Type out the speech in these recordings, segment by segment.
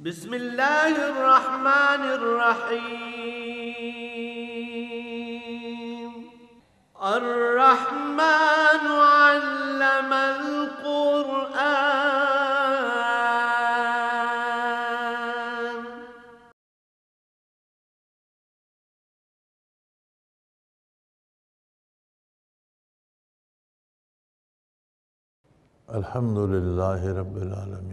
بسم الله الرحمن الرحيم. الرحمن علم القرآن. الحمد لله رب العالمين.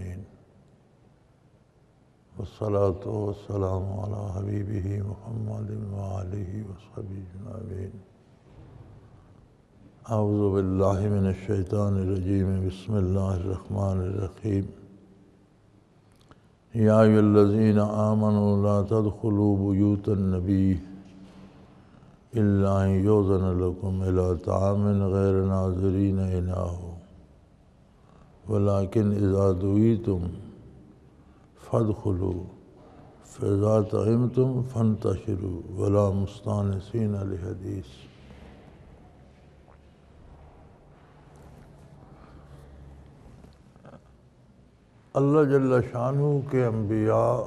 والصلاة والسلام على حبيبه محمد وآله وصحبه أجمعين. أعوذ بالله من الشيطان الرجيم. بسم الله الرحمن الرحيم. يا أيها الذين آمنوا لا تدخلوا بيوت النبي إلا أن يؤذن لكم إلى طعام غير ناظرين إناه. ولكن إذا دعيتم فادخلوا فإذا طعمتم فانتشروا ولا مستانسين لحديث اللہ جل شانہ کے انبیاء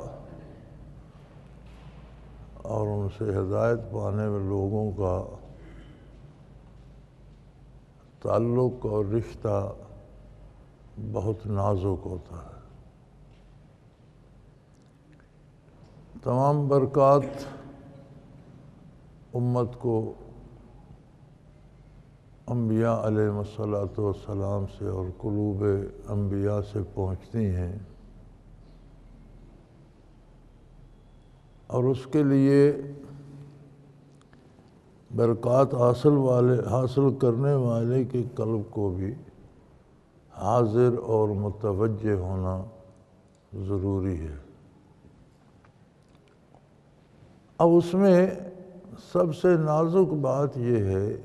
اور ان سے ہدایت پانے والے لوگوں کا تعلق اور رشتہ بہت نازک ہوتا ہے۔ تمام برکات امت کو انبیاء علیہ الصلاۃ والسلام سے اور قلوب انبیاء سے پہنچتی ہیں اور اس کے لیے برکات حاصل والے، حاصل کرنے والے کے قلب کو بھی حاضر اور متوجہ ہونا ضروری ہے۔ اب اس میں سب سے نازک بات یہ ہے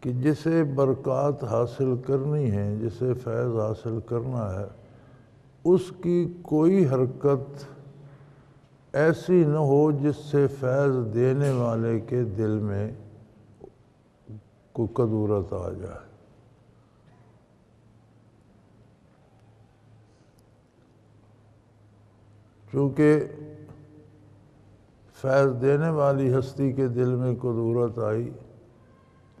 کہ جسے برکات حاصل کرنی ہے، جسے فیض حاصل کرنا ہے، اس کی کوئی حرکت ایسی نہ ہو جس سے فیض دینے والے کے دل میں کوئی قدورت آ جائے۔ چونکہ فیض دینے والی ہستی کے دل میں قدورت آئی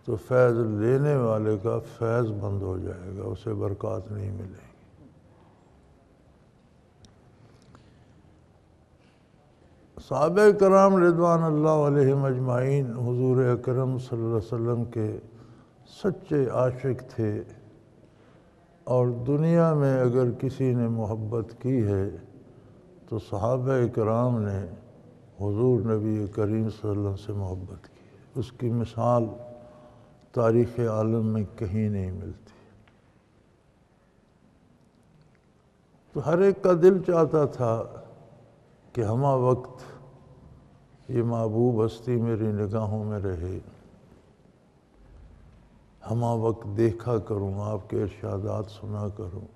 تو فیض لینے والے کا فیض بند ہو جائے گا، اسے برکات نہیں ملے گی۔ صحابہ کرام رضوان اللہ علیہ مجمعین حضور اکرم صلی اللہ علیہ وسلم کے سچے عاشق تھے۔ اور دنیا میں اگر کسی نے محبت کی ہے تو صحابہ کرام نے حضور نبی کریم صلی اللہ علیہ وسلم سے محبت کی۔ اس کی مثال تاریخ عالم میں کہیں نہیں ملتی۔ تو ہر ایک کا دل چاہتا تھا کہ ہمہ وقت یہ محبوب ہستی میری نگاہوں میں رہے۔ ہمہ وقت دیکھا کروں، آپ کے ارشادات سنا کروں۔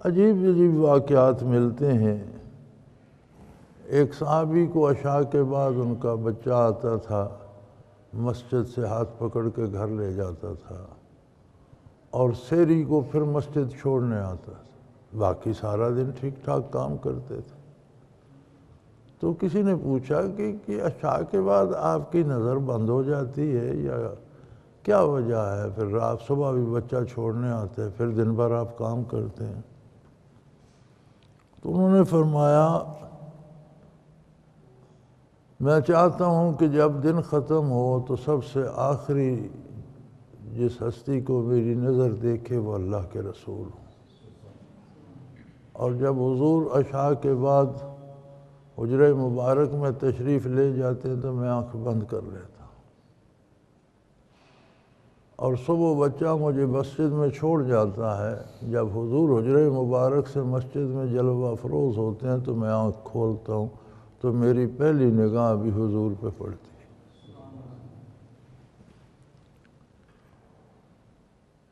عجیب عجیب واقعات ملتے ہیں۔ ایک صحابی کو عشاء کے بعد ان کا بچہ آتا تھا، مسجد سے ہاتھ پکڑ کے گھر لے جاتا تھا اور سیری کو پھر مسجد چھوڑنے آتا تھا۔ باقی سارا دن ٹھیک ٹھاک کام کرتے تھے۔ تو کسی نے پوچھا کہ کہ عشاء کے بعد آپ کی نظر بند ہو جاتی ہے یا کیا وجہ ہے؟ پھر رات صبح بھی بچہ چھوڑنے آتے ہیں پھر دن بھر آپ کام کرتے ہیں۔ تو انہوں نے فرمایا میں چاہتا ہوں کہ جب دن ختم ہو تو سب سے آخری جس ہستی کو میری نظر دیکھے وہ اللہ کے رسول ہوں۔ اور جب حضور عشاء کے بعد حجر مبارک میں تشریف لے جاتے ہیں تو میں آنکھ بند کر لیتا ہوں۔ اور صبح بچہ مجھے مسجد میں چھوڑ جاتا ہے۔ جب حضور حجر مبارک سے مسجد میں جلوہ افروز ہوتے ہیں تو میں آنکھ کھولتا ہوں۔ تو میری پہلی نگاہ بھی حضور پہ پڑتی۔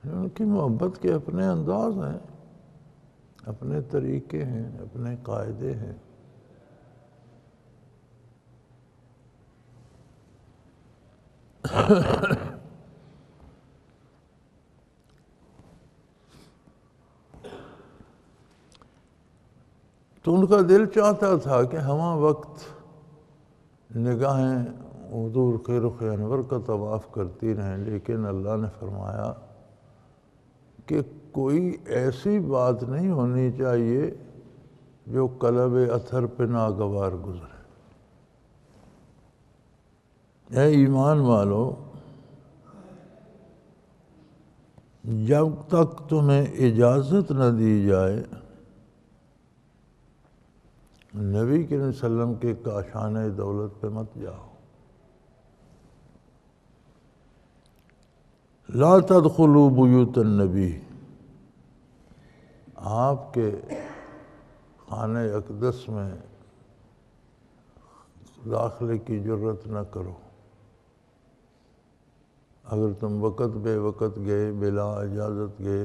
ہے ان کی محبت کے اپنے انداز ہیں، اپنے طریقے ہیں، اپنے قاعدے ہیں۔ تو ان کا دل چاہتا تھا کہ ہمہ وقت نگاہیں، حضور کے رخ انور کا طواف کرتی رہیں، لیکن اللہ نے فرمایا کہ کوئی ایسی بات نہیں ہونی چاہیے جو قلب اثر پہ ناگوار گزرے۔ اے ایمان والو، جب تک تمہیں اجازت نہ دی جائے نبی کے وسلم کے کاشان دولت پہ مت جاؤ۔ لا تدخلوا بیوت النبی۔ آپ کے خانہ اقدس میں داخلے کی ضرورت نہ کرو۔ اگر تم وقت بے وقت گئے، بلا اجازت گئے،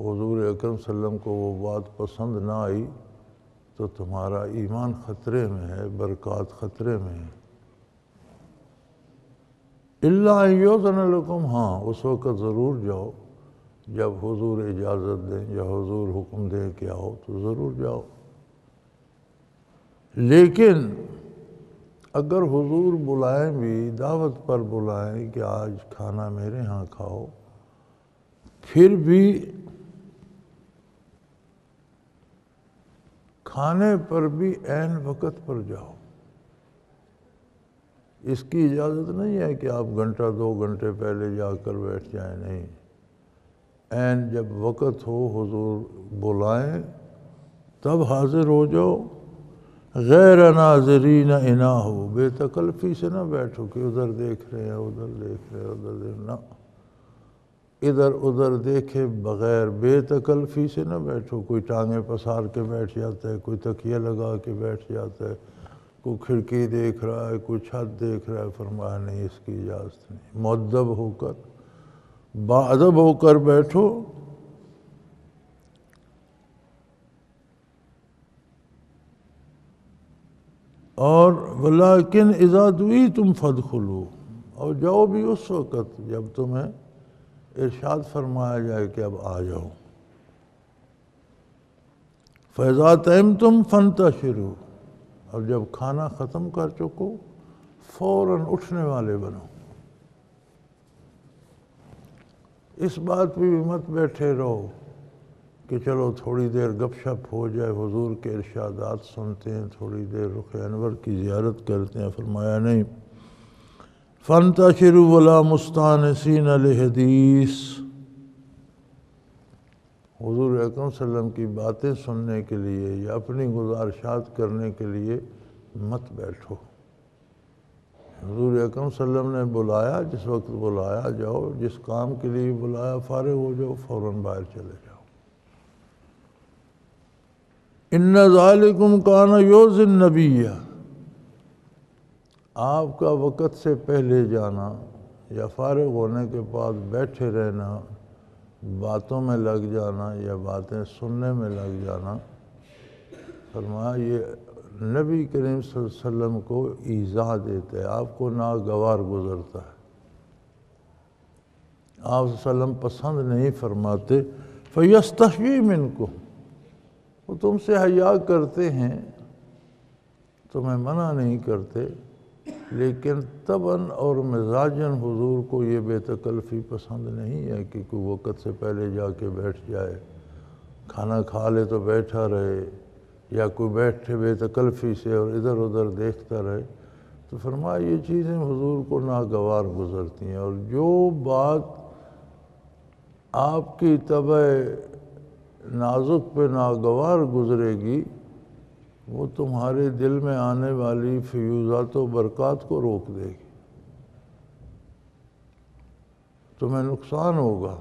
حضور اکرم صلی اللہ علیہ وسلم کو وہ بات پسند نہ آئی تو تمہارا ایمان خطرے میں ہے، برکات خطرے میں ہے۔ اللہ یوزن لکم ہاں اس وقت ضرور جاؤ۔ جب حضور اجازت دیں، یا حضور حکم دیں کہ آؤ، تو ضرور جاؤ۔ لیکن اگر حضور بلائیں بھی، دعوت پر بلائیں کہ آج کھانا میرے ہاں کھاؤ، پھر بھی کھانے پر بھی عین وقت پر جاؤ۔ اس کی اجازت نہیں ہے کہ آپ گھنٹہ دو گھنٹے پہلے جا کر بیٹھ جائیں، نہیں۔ عین جب وقت ہو، حضور بلائیں، تب حاضر ہو جاؤ۔ غیر ناظرین انا ہو، بے تکلفی سے نہ بیٹھو کہ ادھر دیکھ رہے ہیں، ادھر دیکھ رہے ہیں، ادھر دیکھ نہ۔ ادھر ادھر دیکھے بغیر بے تکلفی سے نہ بیٹھو، کوئی ٹانگیں پسار کے بیٹھ جاتا ہے، کوئی تکیہ لگا کے بیٹھ جاتا ہے، کوئی کھڑکی دیکھ رہا ہے، کوئی چھت دیکھ رہا ہے، فرمایا نہیں، اس کی اجازت نہیں۔ معدب ہو کر بادب ہو کر بیٹھو۔ اور ولیکن ازادوی تم فد خلو اور جاؤ بھی اس وقت جب تمہیں ارشاد فرمایا جائے کہ اب آ جاؤ۔ فیضا تیم تم فنتا شروع اور جب کھانا ختم کر چکو، فوراً اٹھنے والے بنو۔ اس بات پہ بھی مت بیٹھے رہو کہ چلو تھوڑی دیر گپ شپ ہو جائے، حضور کے ارشادات سنتے ہیں، تھوڑی دیر رخ انور کی زیارت کرتے ہیں۔ فرمایا نہیں۔ فن تشرو ولا مستانسین الحدیث حضور اکرم صلی اللہ علیہ وسلم کی باتیں سننے کے لیے یا اپنی گزارشات کرنے کے لیے مت بیٹھو۔ حضور اکرم صلی اللہ علیہ وسلم نے بلایا، جس وقت بلایا جاؤ، جس کام کے لیے بلایا، فارغ ہو جاؤ، فوراً باہر چلے جاؤ۔ ان ذالکم کان یوز النبی آپ کا وقت سے پہلے جانا یا فارغ ہونے کے بعد بیٹھے رہنا، باتوں میں لگ جانا یا باتیں سننے میں لگ جانا، فرمایا یہ نبی کریم صلی اللہ علیہ وسلم کو ایزا دیتے ہے آپ کو ناگوار گزرتا ہے۔ آپ وسلم پسند نہیں فرماتے فیستحیم ان کو وہ تم سے حیا کرتے ہیں، تمہیں منع نہیں کرتے۔ لیکن طباً اور مزاجن حضور کو یہ بے تکلفی پسند نہیں ہے کہ کوئی وقت سے پہلے جا کے بیٹھ جائے۔ کھانا کھا لے تو بیٹھا رہے یا کوئی بیٹھے بے تکلفی سے اور ادھر ادھر دیکھتا رہے۔ تو فرمایا یہ چیزیں حضور کو ناگوار گزرتی ہیں اور جو بات آپ کی طبع نازک پہ ناگوار گزرے گی وہ تمہارے دل میں آنے والی فیوزات و برکات کو روک دے گی۔ تمہیں نقصان ہوگا۔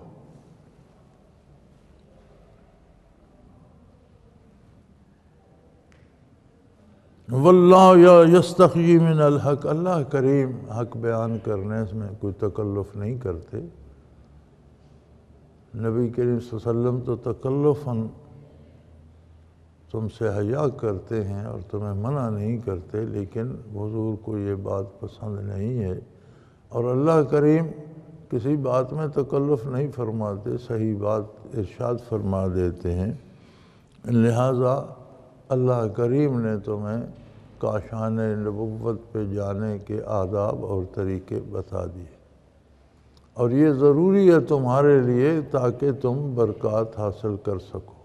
واللہ یا یستخی من الحق، اللہ کریم حق بیان کرنے میں کوئی تکلف نہیں کرتے۔ نبی کریم صلی اللہ علیہ وسلم تو تکلفاً تم سے حیا کرتے ہیں اور تمہیں منع نہیں کرتے، لیکن حضور کو یہ بات پسند نہیں ہے۔ اور اللہ کریم کسی بات میں تکلف نہیں فرماتے، صحیح بات ارشاد فرما دیتے ہیں۔ لہٰذا اللہ کریم نے تمہیں کاشان نبوت پہ جانے کے آداب اور طریقے بتا دیے۔ اور یہ ضروری ہے تمہارے لیے تاکہ تم برکات حاصل کر سکو۔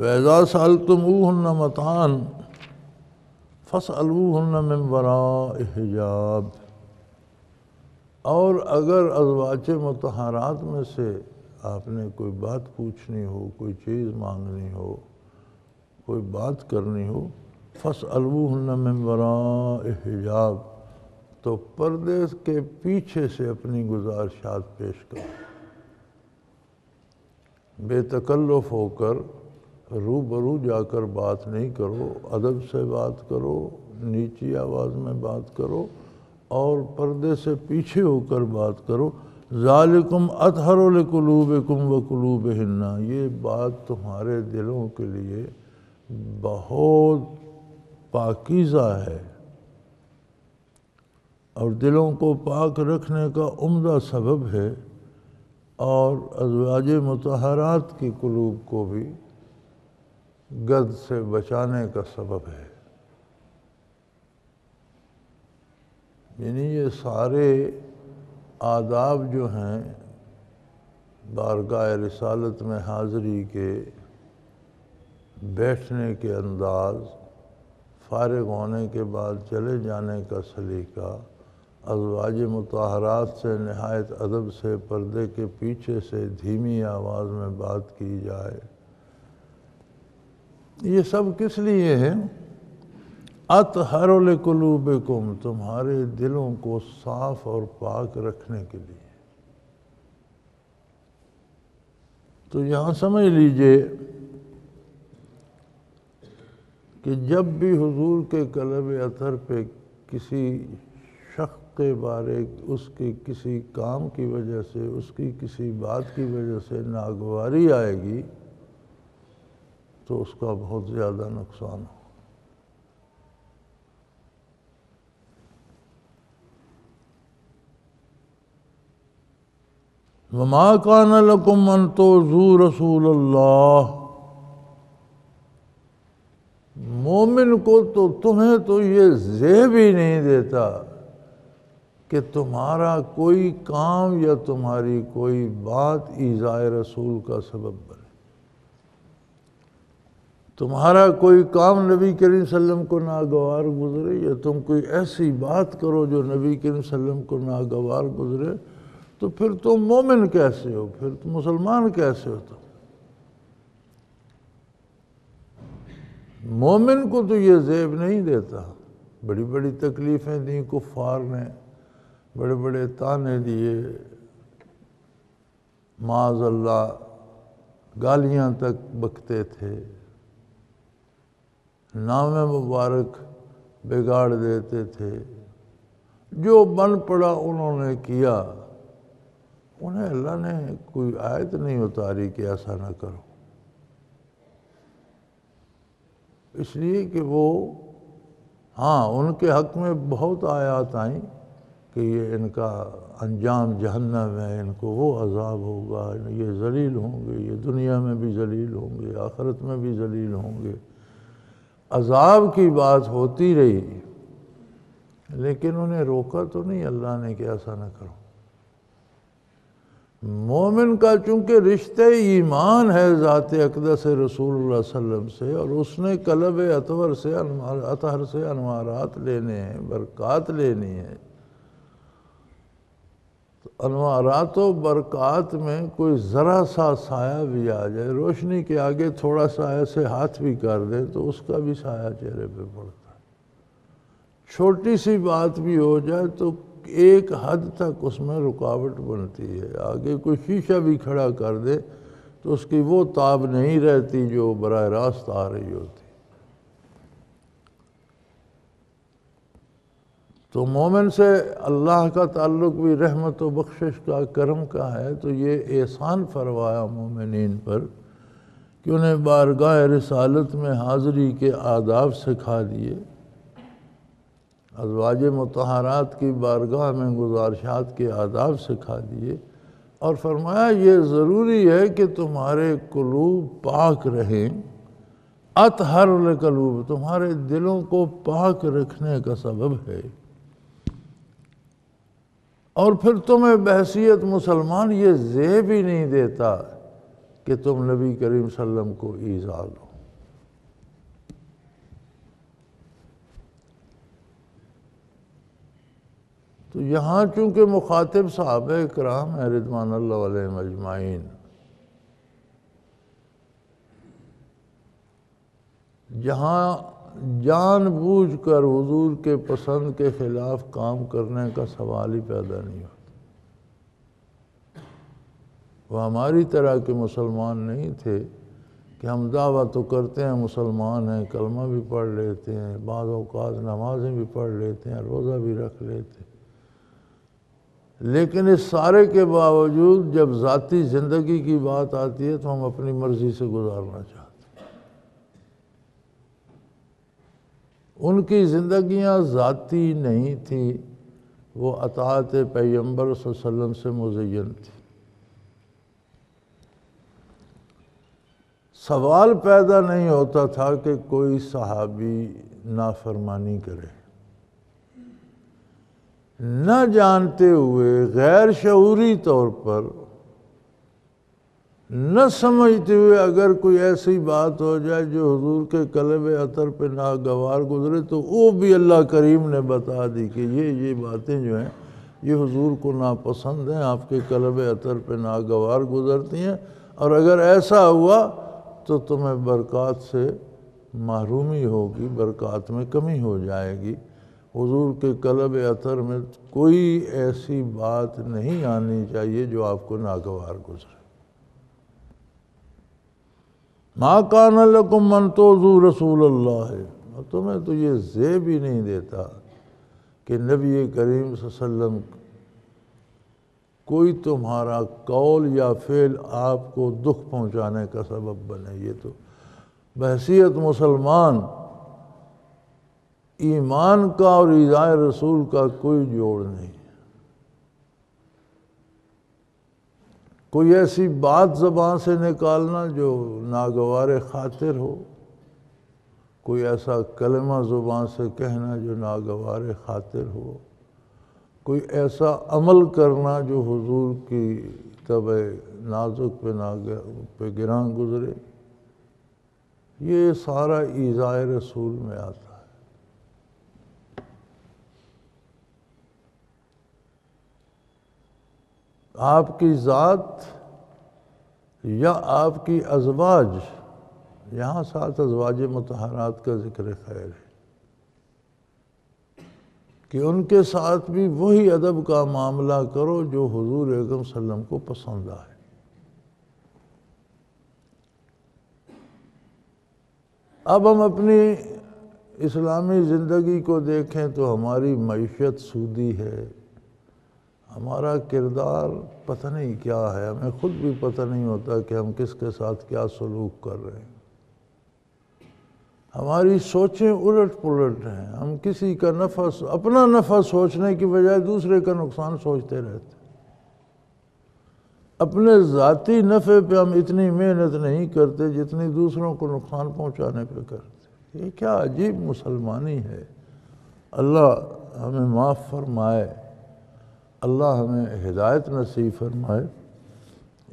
ویزا سال تم اوہ متان فص من وراء حجاب اور اگر ازواج متحرات میں سے آپ نے کوئی بات پوچھنی ہو، کوئی چیز مانگنی ہو، کوئی بات کرنی ہو فص من وراء حجاب تو پردے کے پیچھے سے اپنی گزارشات پیش کرو بے تکلف ہو کر رو برو جا کر بات نہیں کرو، ادب سے بات کرو، نیچی آواز میں بات کرو اور پردے سے پیچھے ہو کر بات کرو۔ ظالکم اطہر القلوبکم و قلوب یہ بات تمہارے دلوں کے لیے بہت پاکیزہ ہے۔ اور دلوں کو پاک رکھنے کا عمدہ سبب ہے۔ اور ازواج متحرات کی قلوب کو بھی۔ گد سے بچانے کا سبب ہے۔ یعنی یہ سارے آداب جو ہیں بارگاہ رسالت میں حاضری کے بیٹھنے کے انداز، فارغ ہونے کے بعد چلے جانے کا سلیقہ، ازواج متحرات سے نہایت ادب سے پردے کے پیچھے سے دھیمی آواز میں بات کی جائے۔ یہ سب کس لیے ہے ات ہر تمہارے دلوں کو صاف اور پاک رکھنے کے لیے۔ تو یہاں سمجھ لیجیے کہ جب بھی حضور کے قلب اثر پہ کسی شخص کے بارے اس کی کسی کام کی وجہ سے، اس کی کسی بات کی وجہ سے ناگواری آئے گی تو اس کا بہت زیادہ نقصان ہو۔ وما کان لکم ان تو زو رسول اللہ مومن کو تو تمہیں تو یہ زیب ہی نہیں دیتا کہ تمہارا کوئی کام یا تمہاری کوئی بات ایزائے رسول کا سبب بنے۔ تمہارا کوئی کام نبی کریم صلی اللہ علیہ وسلم کو ناگوار گزرے، یا تم کوئی ایسی بات کرو جو نبی کریم صلی اللہ علیہ وسلم کو ناگوار گزرے، تو پھر تم مومن کیسے ہو؟ پھر تم مسلمان کیسے ہو تم؟ مومن کو تو یہ زیب نہیں دیتا۔ بڑی بڑی تکلیفیں دیں، کفار نے بڑے بڑے تانے دیے۔ معاذ اللہ، گالیاں تک بکتے تھے۔ نام مبارک بگاڑ دیتے تھے۔ جو بن پڑا انہوں نے کیا، انہیں اللہ نے کوئی آیت نہیں اتاری کہ ایسا نہ کرو۔ اس لیے کہ وہ ہاں ان کے حق میں بہت آیات آئیں کہ یہ ان کا انجام جہنم ہے، ان کو وہ عذاب ہوگا، یہ ذلیل ہوں گے، یہ دنیا میں بھی ذلیل ہوں گے، آخرت میں بھی ذلیل ہوں گے۔ عذاب کی بات ہوتی رہی، لیکن انہیں روکا تو نہیں، اللہ نے کہ ایسا نہ کرو۔ مومن کا چونکہ رشتہ ایمان ہے ذات اقدس رسول اللہ صلی اللہ علیہ وسلم سے، اور اس نے قلب اطور سے اطہر سے انوارات لینے ہیں، برکات لینی ہے انوارات و برکات میں کوئی ذرا سا سایہ بھی آ جائے، روشنی کے آگے تھوڑا سا ایسے ہاتھ بھی کر دے تو اس کا بھی سایہ چہرے پہ پڑتا ہے۔ چھوٹی سی بات بھی ہو جائے تو ایک حد تک اس میں رکاوٹ بنتی ہے۔ آگے کوئی شیشہ بھی کھڑا کر دے تو اس کی وہ تاب نہیں رہتی جو براہ راست آ رہی ہوتی۔ تو مومن سے اللہ کا تعلق بھی رحمت و بخشش کا کرم کا ہے، تو یہ احسان فروایا مومنین پر کہ انہیں بارگاہ رسالت میں حاضری کے آداب سکھا دیے۔ ازواج متحرات کی بارگاہ میں گزارشات کے آداب سکھا دیے۔ اور فرمایا، یہ ضروری ہے کہ تمہارے قلوب پاک رہیں۔ اطہر القلوب تمہارے دلوں کو پاک رکھنے کا سبب ہے۔ اور پھر تمہیں بحثیت مسلمان یہ زیب ہی نہیں دیتا کہ تم نبی کریم صلی اللہ علیہ وسلم کو ایزا لو۔ تو یہاں چونکہ مخاطب صحابہ کرام ہے رضوان اللہ علیہ مجمعین جہاں جان بوجھ کر حضور کے پسند کے خلاف کام کرنے کا سوال ہی پیدا نہیں ہوتا۔ وہ ہماری طرح کے مسلمان نہیں تھے کہ ہم دعویٰ تو کرتے ہیں، مسلمان ہیں، کلمہ بھی پڑھ لیتے ہیں، بعض اوقات نمازیں بھی پڑھ لیتے ہیں، روزہ بھی رکھ لیتے ہیں۔ لیکن اس سارے کے باوجود جب ذاتی زندگی کی بات آتی ہے تو ہم اپنی مرضی سے گزارنا چاہتے ہیں۔ ان کی زندگیاں ذاتی نہیں تھیں، وہ اطاعت پیغمبر صلی اللہ علیہ وسلم سے مزین تھی سوال پیدا نہیں ہوتا تھا کہ کوئی صحابی نافرمانی کرے۔ نہ جانتے ہوئے، غیر شعوری طور پر نہ سمجھتے ہوئے اگر کوئی ایسی بات ہو جائے جو حضور کے قلب عطر پہ ناگوار گزرے تو وہ بھی اللہ کریم نے بتا دی کہ یہ یہ باتیں جو ہیں، یہ حضور کو ناپسند ہیں، آپ کے قلب عطر پہ ناگوار گزرتی ہیں۔ اور اگر ایسا ہوا تو تمہیں برکات سے محرومی ہوگی، برکات میں کمی ہو جائے گی۔ حضور کے قلب عطر میں کوئی ایسی بات نہیں آنی چاہیے جو آپ کو ناگوار گزرے۔ ماں کان لکم من توضو رسول اللہ ہے تمہیں تو یہ زیب ہی نہیں دیتا کہ نبی کریم صلی اللہ علیہ وسلم کوئی تمہارا قول یا فعل آپ کو دکھ پہنچانے کا سبب بنے۔ یہ تو بحثیت مسلمان ایمان کا اور ایزائے رسول کا کوئی جوڑ نہیں۔ کوئی ایسی بات زبان سے نکالنا جو ناگوار خاطر ہو؟ کوئی ایسا کلمہ زبان سے کہنا جو ناگوار خاطر ہو؟ کوئی ایسا عمل کرنا جو حضور کی طبع نازک پہ پہ گران گزرے؟ یہ سارا ایزائے رسول میں آتا آپ کی ذات یا آپ کی ازواج، یہاں ساتھ ازواج متحرات کا ذکر خیر ہے کہ ان کے ساتھ بھی وہی ادب کا معاملہ کرو جو حضور اکم صلی اللہ علیہ وسلم کو پسند آئے۔ اب ہم اپنی اسلامی زندگی کو دیکھیں تو ہماری معیشت سودی ہے۔ ہمارا کردار پتہ نہیں کیا ہے، ہمیں خود بھی پتہ نہیں ہوتا کہ ہم کس کے ساتھ کیا سلوک کر رہے ہیں۔ ہماری سوچیں الٹ پلٹ ہیں۔ ہم کسی کا نفع اپنا نفع سوچنے کی بجائے دوسرے کا نقصان سوچتے رہتے اپنے ذاتی نفع پہ ہم اتنی محنت نہیں کرتے جتنی دوسروں کو نقصان پہنچانے پہ کرتے یہ کیا عجیب مسلمانی ہے۔ اللہ ہمیں معاف فرمائے۔ اللہ ہمیں ہدایت نصیب فرمائے۔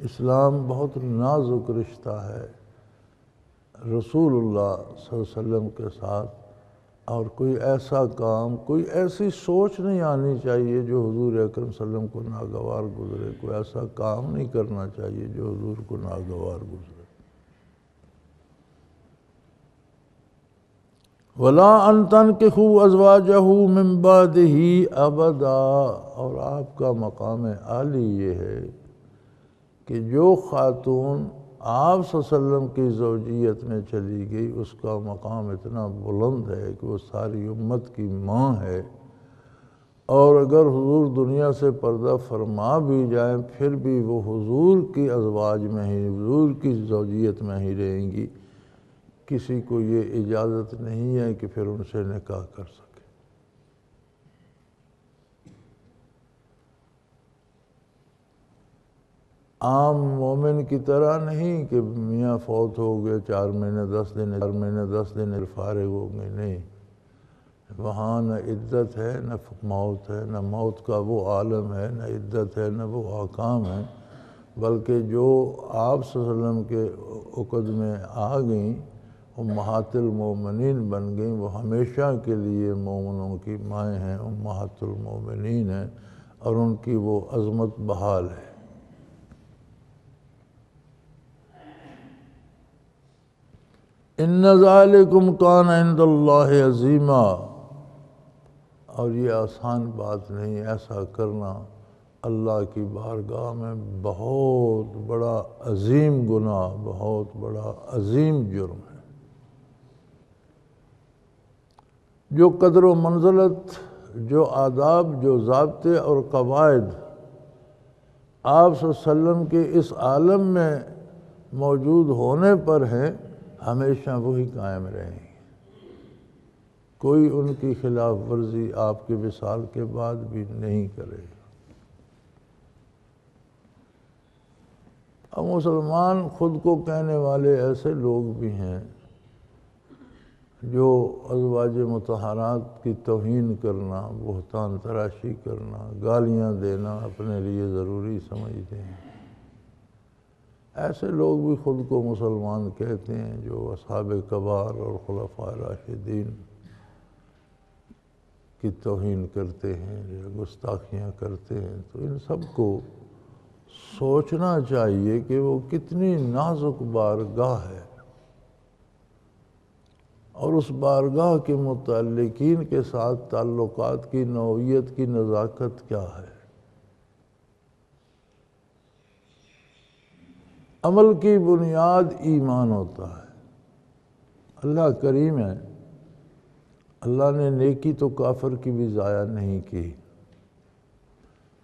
اسلام بہت نازک رشتہ ہے۔ رسول اللہ صلی اللہ علیہ وسلم کے ساتھ اور کوئی ایسا کام، کوئی ایسی سوچ نہیں آنی چاہیے جو حضور اکرم صلی اللہ علیہ وسلم کو ناگوار گزرے۔ کوئی ایسا کام نہیں کرنا چاہیے جو حضور کو ناگوار گزرے۔ ولا انتن کے خو ازواجہ ممباد ہی ابدا اور آپ کا مقام عالی یہ ہے کہ جو خاتون آپ صلی اللہ علیہ وسلم کی زوجیت میں چلی گئی، اس کا مقام اتنا بلند ہے کہ وہ ساری امت کی ماں ہے۔ اور اگر حضور دنیا سے پردہ فرما بھی جائیں، پھر بھی وہ حضور کی ازواج میں ہی، حضور کی زوجیت میں ہی رہیں گی۔ کسی کو یہ اجازت نہیں ہے کہ پھر ان سے نکاح کر سکے۔ عام مومن کی طرح نہیں کہ میاں فوت ہو گئے، چار مہینے، دس دن، چار مہینے، دس دن فارغ ہو گئے، نہیں۔ وہاں نہ عدت ہے، نہ موت ہے، نہ موت کا وہ عالم ہے، نہ عدت ہے، نہ وہ حکام ہے۔ بلکہ جو آپ صلی اللہ علیہ وسلم کے عقد میں آ گئیں وہ المومنین بن گئیں۔ وہ ہمیشہ کے لیے مومنوں کی مائیں ہیں وہ محات المومنین ہیں اور ان کی وہ عظمت بحال ہے۔ ان ذالکم کان عند اللہ عظیمہ اور یہ آسان بات نہیں، ایسا کرنا اللہ کی بارگاہ میں بہت بڑا عظیم گناہ، بہت بڑا عظیم جرم ہے جو قدر و منزلت، جو آداب، جو ضابطے اور قواعد آپ صلی اللہ علیہ وسلم کے اس عالم میں موجود ہونے پر ہیں، ہمیشہ وہی قائم رہیں۔ کوئی ان کی خلاف ورزی آپ کے وصال کے بعد بھی نہیں کرے۔ اب مسلمان خود کو کہنے والے ایسے لوگ بھی ہیں جو ازواج متحرات کی توہین کرنا، بہتان تراشی کرنا، گالیاں دینا اپنے لیے ضروری سمجھتے ہیں۔ ایسے لوگ بھی خود کو مسلمان کہتے ہیں جو اصحاب کبار اور خلفاء راشدین کی توہین کرتے ہیں یا گستاخیاں کرتے ہیں۔ تو ان سب کو سوچنا چاہیے کہ وہ کتنی نازک بارگاہ ہے۔ اور اس بارگاہ کے متعلقین کے ساتھ تعلقات کی، نوعیت کی نزاکت کیا ہے؟ عمل کی بنیاد ایمان ہوتا ہے۔ اللہ کریم ہے۔ اللہ نے نیکی تو کافر کی بھی ضائع نہیں کی۔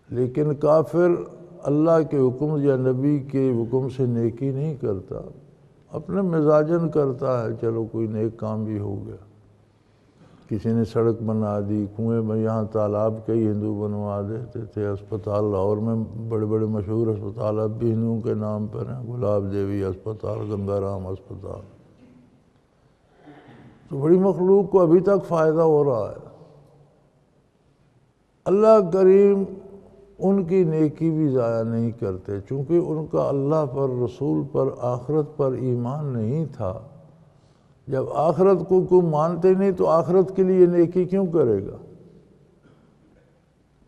لیکن کافر اللہ کے حکم یا نبی کے حکم سے نیکی نہیں کرتا۔ اپنے مزاجن کرتا ہے، چلو کوئی نیک کام بھی ہو گیا۔ کسی نے سڑک بنا دی، کنویں میں یہاں تالاب کئی ہندو بنوا دیتے تھے، اسپتال لاہور میں بڑے بڑے مشہور اسپتال اب بھی ہندوؤں کے نام پر ہیں۔ گلاب دیوی اسپتال، گنگا رام اسپتال۔ تو بڑی مخلوق کو ابھی تک فائدہ ہو رہا ہے۔ اللہ کریم ان کی نیکی بھی ضائع نہیں کرتے۔ چونکہ ان کا اللہ پر، رسول پر، آخرت پر ایمان نہیں تھا۔ جب آخرت کو کوئی مانتے نہیں تو آخرت کے لیے نیکی کیوں کرے گا؟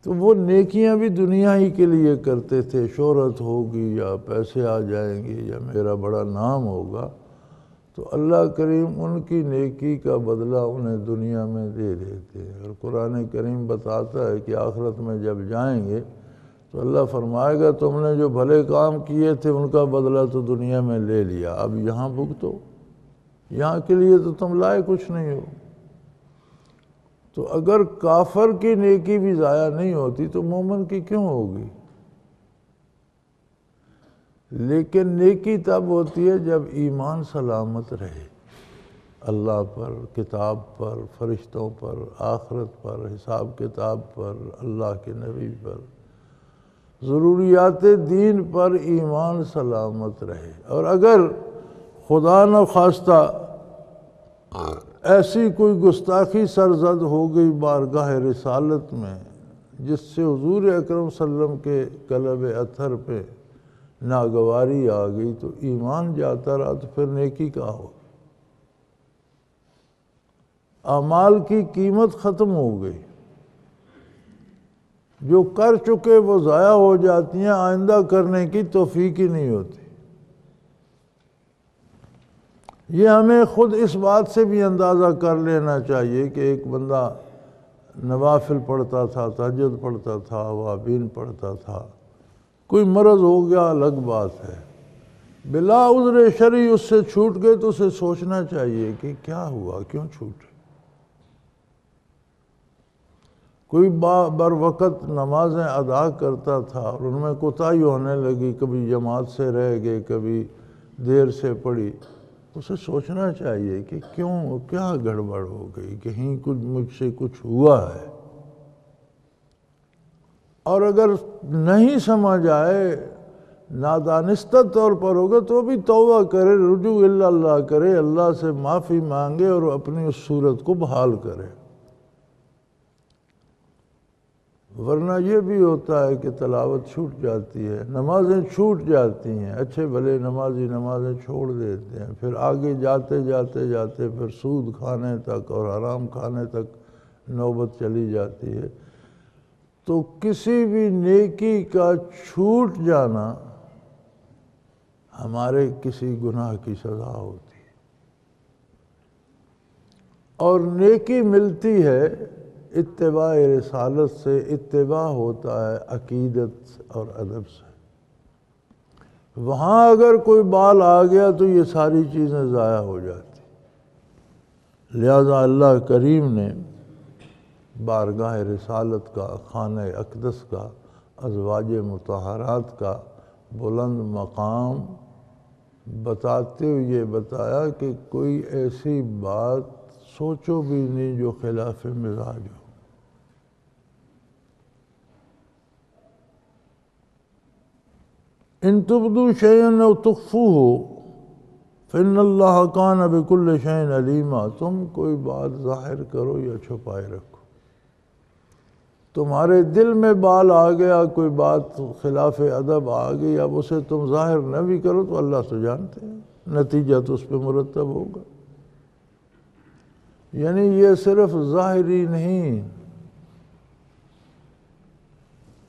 تو وہ نیکیاں بھی دنیا ہی کے لیے کرتے تھے۔ شہرت ہوگی یا پیسے آ جائیں گے یا میرا بڑا نام ہوگا، تو اللہ کریم ان کی نیکی کا بدلہ انہیں دنیا میں دے دیتے ہیں۔ اور قرآن کریم بتاتا ہے کہ آخرت میں جب جائیں گے تو اللہ فرمائے گا تم نے جو بھلے کام کیے تھے ان کا بدلہ تو دنیا میں لے لیا، اب یہاں بھگتو، یہاں کے لیے تو تم لائے کچھ نہیں ہو۔ تو اگر کافر کی نیکی بھی ضائع نہیں ہوتی تو مومن کی کیوں ہوگی؟ لیکن نیکی تب ہوتی ہے جب ایمان سلامت رہے۔ اللہ پر، کتاب پر، فرشتوں پر، آخرت پر، حساب کتاب پر، اللہ کے نبی پر۔ ضروریات دین پر ایمان سلامت رہے۔ اور اگر خدا نہ خواستہ ایسی کوئی گستاخی سرزد ہو گئی بارگاہ رسالت میں، جس سے حضور اکرم صلی اللہ علیہ وسلم کے قلب اتھر پہ ناگواری آ گئی، تو ایمان جاتا رہا تو پھر نیکی کا ہو۔ اعمال کی قیمت ختم ہو گئی۔ جو کر چکے وہ ضائع ہو جاتی ہیں، آئندہ کرنے کی توفیق ہی نہیں ہوتی۔ یہ ہمیں خود اس بات سے بھی اندازہ کر لینا چاہیے کہ ایک بندہ نوافل پڑھتا تھا تجد پڑھتا تھا، وابین پڑھتا تھا۔ کوئی مرض ہو گیا، الگ بات ہے۔ بلا عذر شرعی اس سے چھوٹ گئے تو اسے سوچنا چاہیے کہ کیا ہوا، کیوں چھوٹ کوئی بر وقت نمازیں ادا کرتا تھا اور ان میں کوتاہی ہونے لگی، کبھی جماعت سے رہ گئے، کبھی دیر سے پڑی اسے سوچنا چاہیے کہ کیوں، کیا گڑبڑ ہو گئی، کہیں کچھ مجھ سے کچھ ہوا ہے؟ اور اگر نہیں سمجھ آئے، نادانستہ طور پر ہوگا تو بھی توبہ کرے، رجوع اللہ اللہ کرے، اللہ سے معافی مانگے اور اپنی اس صورت کو بحال کرے۔ ورنہ یہ بھی ہوتا ہے کہ تلاوت چھوٹ جاتی ہے، نمازیں چھوٹ جاتی ہیں۔ اچھے بھلے نمازی نمازیں چھوڑ دیتے ہیں۔ پھر آگے جاتے جاتے جاتے پھر سود کھانے تک اور آرام کھانے تک نوبت چلی جاتی ہے۔ تو کسی بھی نیکی کا چھوٹ جانا ہمارے کسی گناہ کی سزا ہوتی ہے۔ اور نیکی ملتی ہے اتباع رسالت سے اتباع ہوتا ہے عقیدت اور ادب سے۔ وہاں اگر کوئی بال آ گیا تو یہ ساری چیزیں ضائع ہو جاتی۔ لہذا اللہ کریم نے بارگاہ رسالت کا، خانہ اقدس کا، ازواج متحرات کا بلند مقام بتاتے ہوئے یہ بتایا کہ کوئی ایسی بات سوچو بھی نہیں جو خلاف مزاج ہو۔ ان تبدو شعین و تخفو ہو فن اللہ کان اب کل شعین علیمہ تم کوئی بات ظاہر کرو یا چھپائے رکھو۔ تمہارے دل میں بال آ گیا، کوئی بات خلاف ادب آ گئی، اب اسے تم ظاہر نہ بھی کرو تو اللہ تو جانتے ہیں، نتیجہ تو اس پہ مرتب ہوگا۔ یعنی یہ صرف ظاہری نہیں۔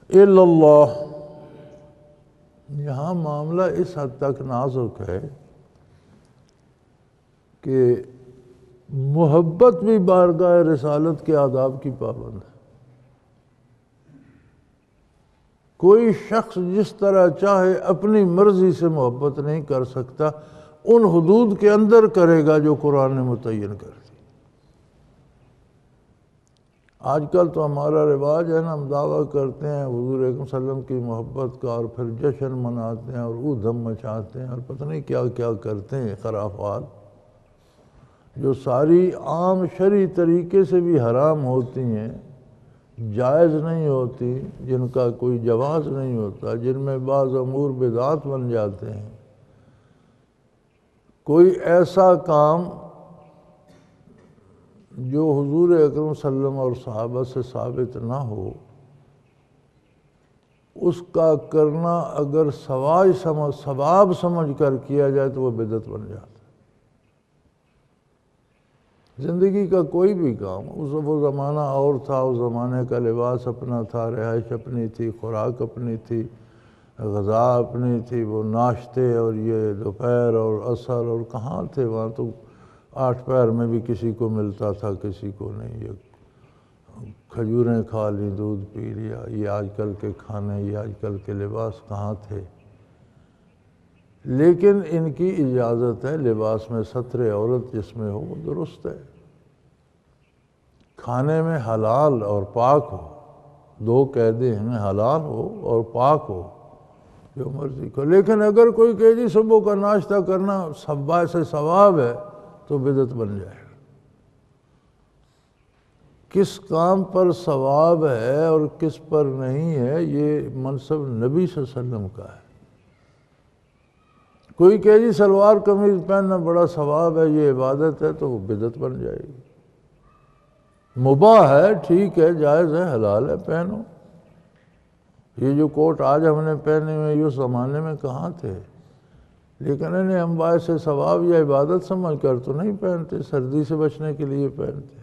اللہ۔ یہاں معاملہ اس حد تک نازک ہے کہ محبت بھی بارگاہ رسالت کے آداب کی پابند ہے۔ کوئی شخص جس طرح چاہے اپنی مرضی سے محبت نہیں کر سکتا، ان حدود کے اندر کرے گا جو قرآن نے متعین کر دی آج کل تو ہمارا رواج ہے نا، ہم دعویٰ کرتے ہیں، حضور صلی اللہ علیہ وسلم کی محبت کا اور پھر جشن مناتے ہیں اور ادھم مچاتے ہیں اور پتہ نہیں کیا کیا کرتے ہیں خرافات، جو ساری عام شرعی طریقے سے بھی حرام ہوتی ہیں، جائز نہیں ہوتی، جن کا کوئی جواز نہیں ہوتا، جن میں بعض امور بدعات بن جاتے ہیں۔ کوئی ایسا کام جو حضور اکرم صلی اللہ علیہ وسلم اور صحابہ سے ثابت نہ ہو، اس کا کرنا اگر سواج سمجھ ثواب سمجھ کر کیا جائے تو وہ بدت بن جاتا زندگی کا کوئی بھی کام، اس وہ زمانہ اور تھا، اس زمانے کا لباس اپنا تھا، رہائش اپنی تھی، خوراک اپنی تھی، غذا اپنی تھی، وہ ناشتے اور یہ دوپہر اور عصر اور کہاں تھے وہاں تو آٹھ پیر میں بھی کسی کو ملتا تھا، کسی کو نہیں۔ یہ کھجوریں کھا لی دودھ پی لیا۔ یہ آج کل کے کھانے، یہ آج کل کے لباس کہاں تھے؟ لیکن ان کی اجازت ہے، لباس میں سطر عورت جس میں ہو، وہ درست ہے۔ کھانے میں حلال اور پاک ہو۔ دو قیدے ہیں، حلال ہو اور پاک ہو۔ جو مرضی کو لیکن اگر کوئی قیدی جی صبح کا ناشتہ کرنا سبا سے ثواب ہے تو بدت بن جائے۔ کس کام پر ثواب ہے اور کس پر نہیں ہے، یہ منصب نبی صلی اللہ علیہ وسلم کا ہے۔ کوئی کہ جی سلوار قمیض پہننا بڑا ثواب ہے، یہ عبادت ہے، تو وہ بدت بن جائے گی۔ مباح ہے، ٹھیک ہے، جائز ہے، حلال ہے، پہنو۔ یہ جو کوٹ آج ہم نے پہنے ہوئے اس زمانے میں کہاں تھے؟ لیکن انہیں ہم باعث ثواب یا عبادت سمجھ کر تو نہیں پہنتے، سردی سے بچنے کے لیے پہنتے۔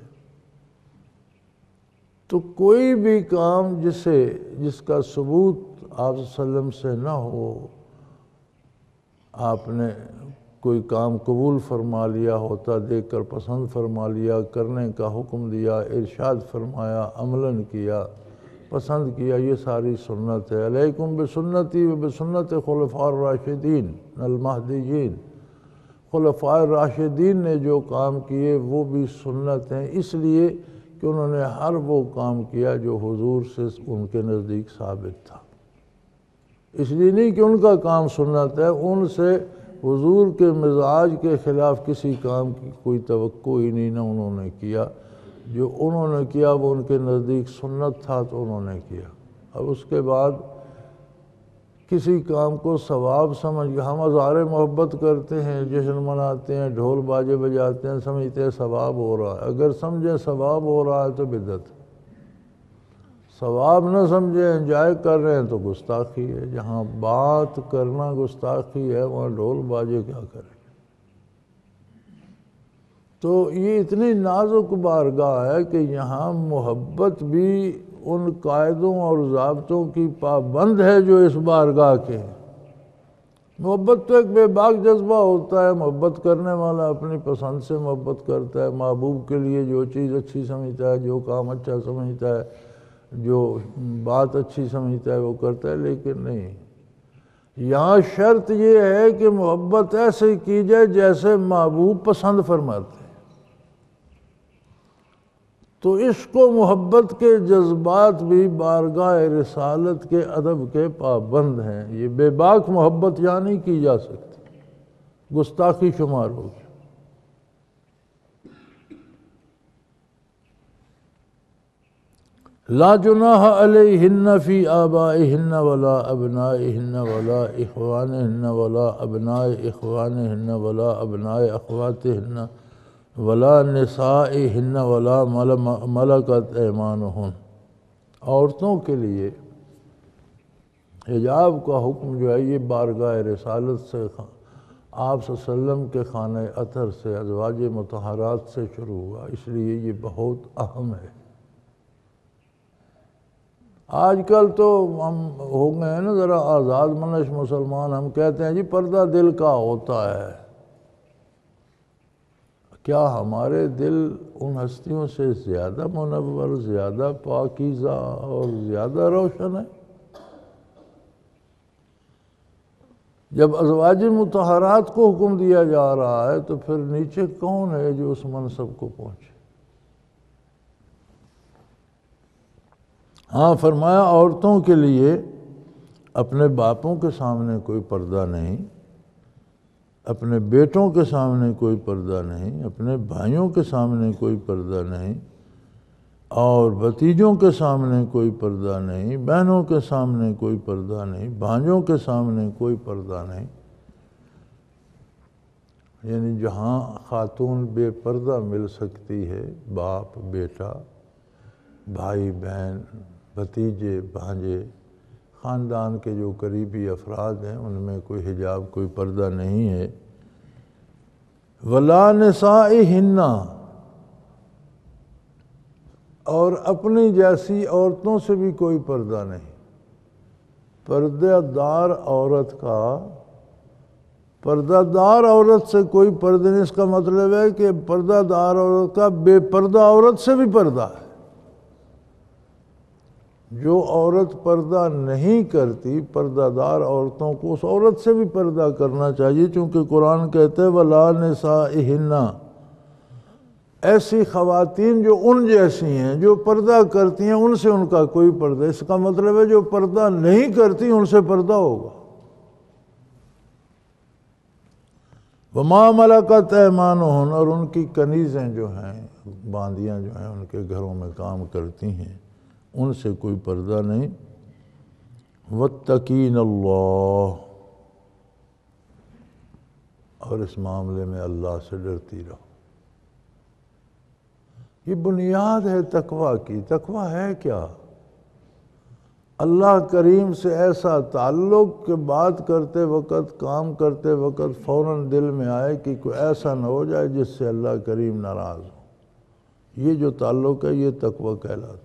تو کوئی بھی کام جسے، جس کا ثبوت آپ وسلم سے نہ ہو، آپ نے کوئی کام قبول فرما لیا، ہوتا دیکھ کر پسند فرما لیا، کرنے کا حکم دیا، ارشاد فرمایا، عملاً کیا پسند کیا یہ ساری سنت ہے۔ علیکم بسنتی و بسنت خلفاء الراشدین المہدیین۔ خلفاء الراشدین نے جو کام کیے وہ بھی سنت ہیں، اس لیے کہ انہوں نے ہر وہ کام کیا جو حضور سے ان کے نزدیک ثابت تھا۔ اس لیے نہیں کہ ان کا کام سنت ہے، ان سے حضور کے مزاج کے خلاف کسی کام کی کوئی توقع ہی نہیں نہ انہوں نے کیا۔ جو انہوں نے کیا وہ ان کے نزدیک سنت تھا تو انہوں نے کیا۔ اب اس کے بعد کسی کام کو ثواب سمجھ کے ہم ہزارے محبت کرتے ہیں، جشن مناتے ہیں، ڈھول باجے بجاتے ہیں، سمجھتے ہیں ثواب ہو رہا ہے۔ اگر سمجھیں ثواب ہو رہا ہے تو بدت ثواب نہ سمجھیں انجوائے کر رہے ہیں تو گستاخی ہے۔ جہاں بات کرنا گستاخی ہے، وہاں ڈھول باجے کیا کریں؟ تو یہ اتنی نازک بارگاہ ہے کہ یہاں محبت بھی ان قاعدوں اور ضابطوں کی پابند ہے جو اس بارگاہ کے ہیں۔ محبت تو ایک بے باک جذبہ ہوتا ہے، محبت کرنے والا اپنی پسند سے محبت کرتا ہے، محبوب کے لیے جو چیز اچھی سمجھتا ہے، جو کام اچھا سمجھتا ہے، جو بات اچھی سمجھتا ہے، وہ کرتا ہے، لیکن نہیں۔ یہاں شرط یہ ہے کہ محبت ایسے کی جائے جیسے محبوب پسند فرماتے ہیں۔ تو عشق و محبت کے جذبات بھی بارگاہ رسالت کے ادب کے پابند ہیں۔ یہ بے باک محبت یہاں نہیں کی جا سکتی۔ گستاخی شمار ہوگی۔ لا جناح علیہن فی آبائہن ولا ابنائہن ولا اخوانہن ولا ابناء اخوانہن ولا ابناء اخواتہن ولا نسائہن ولا ملکت ایمانہن۔ عورتوں کے لیے حجاب کا حکم جو ہے، یہ بارگاہ رسالت سے آپ صلی اللہ علیہ وسلم کے خانہ اطر سے، ازواج متحرات سے شروع ہوا۔ اس لیے یہ بہت اہم ہے۔ آج کل تو ہم ہو گئے ہیں نا، ذرا آزاد منش مسلمان، ہم کہتے ہیں جی پردہ دل کا ہوتا ہے۔ کیا ہمارے دل ان ہستیوں سے زیادہ منور، زیادہ پاکیزہ اور زیادہ روشن ہے جب ازواج متحرات کو حکم دیا جا رہا ہے تو پھر نیچے کون ہے جو اس منصب کو پہنچے؟ ہاں فرمایا، عورتوں کے لیے اپنے باپوں کے سامنے کوئی پردہ نہیں۔ اپنے بیٹوں کے سامنے کوئی پردہ نہیں، اپنے بھائیوں کے سامنے کوئی پردہ نہیں، اور بھتیجوں کے سامنے کوئی پردہ نہیں، بہنوں کے سامنے کوئی پردہ نہیں بھانجوں کے سامنے کوئی پردہ نہیں۔ یعنی جہاں خاتون بے پردہ مل سکتی ہے، باپ، بیٹا، بھائی، بہن، بھتیجے، بھانجے خاندان کے جو قریبی افراد ہیں، ان میں کوئی حجاب، کوئی پردہ نہیں ہے۔ ولا نسائہن اور اپنی جیسی عورتوں سے بھی کوئی پردہ نہیں۔ پردہ دار عورت کا، پردہ دار عورت سے کوئی پردہ نہیں۔ اس کا مطلب ہے کہ پردہ دار عورت کا بے پردہ عورت سے بھی پردہ ہے۔ جو عورت پردہ نہیں کرتی پردہ دار عورتوں کو اس عورت سے بھی پردہ کرنا چاہیے، چونکہ قرآن کہتے ہیں ولا نسائہن ایسی خواتین جو ان جیسی ہیں، جو پردہ کرتی ہیں، ان سے ان کا کوئی پردہ، اس کا مطلب ہے جو پردہ نہیں کرتی، ان سے پردہ ہوگا۔ وما ملکت ایمانہن اور ان کی کنیزیں جو ہیں، باندیاں جو ہیں، ان کے گھروں میں کام کرتی ہیں۔ ان سے کوئی پردہ نہیں۔ وَتَّقِينَ اللہ اور اس معاملے میں اللہ سے ڈرتی رہو۔ یہ بنیاد ہے تقوی کی۔ تقوی ہے کیا؟ اللہ کریم سے ایسا تعلق کہ بات کرتے وقت، کام کرتے وقت فوراً دل میں آئے کہ کوئی ایسا نہ ہو جائے جس سے اللہ کریم ناراض ہو۔ یہ جو تعلق ہے، یہ تقوی کہلاتا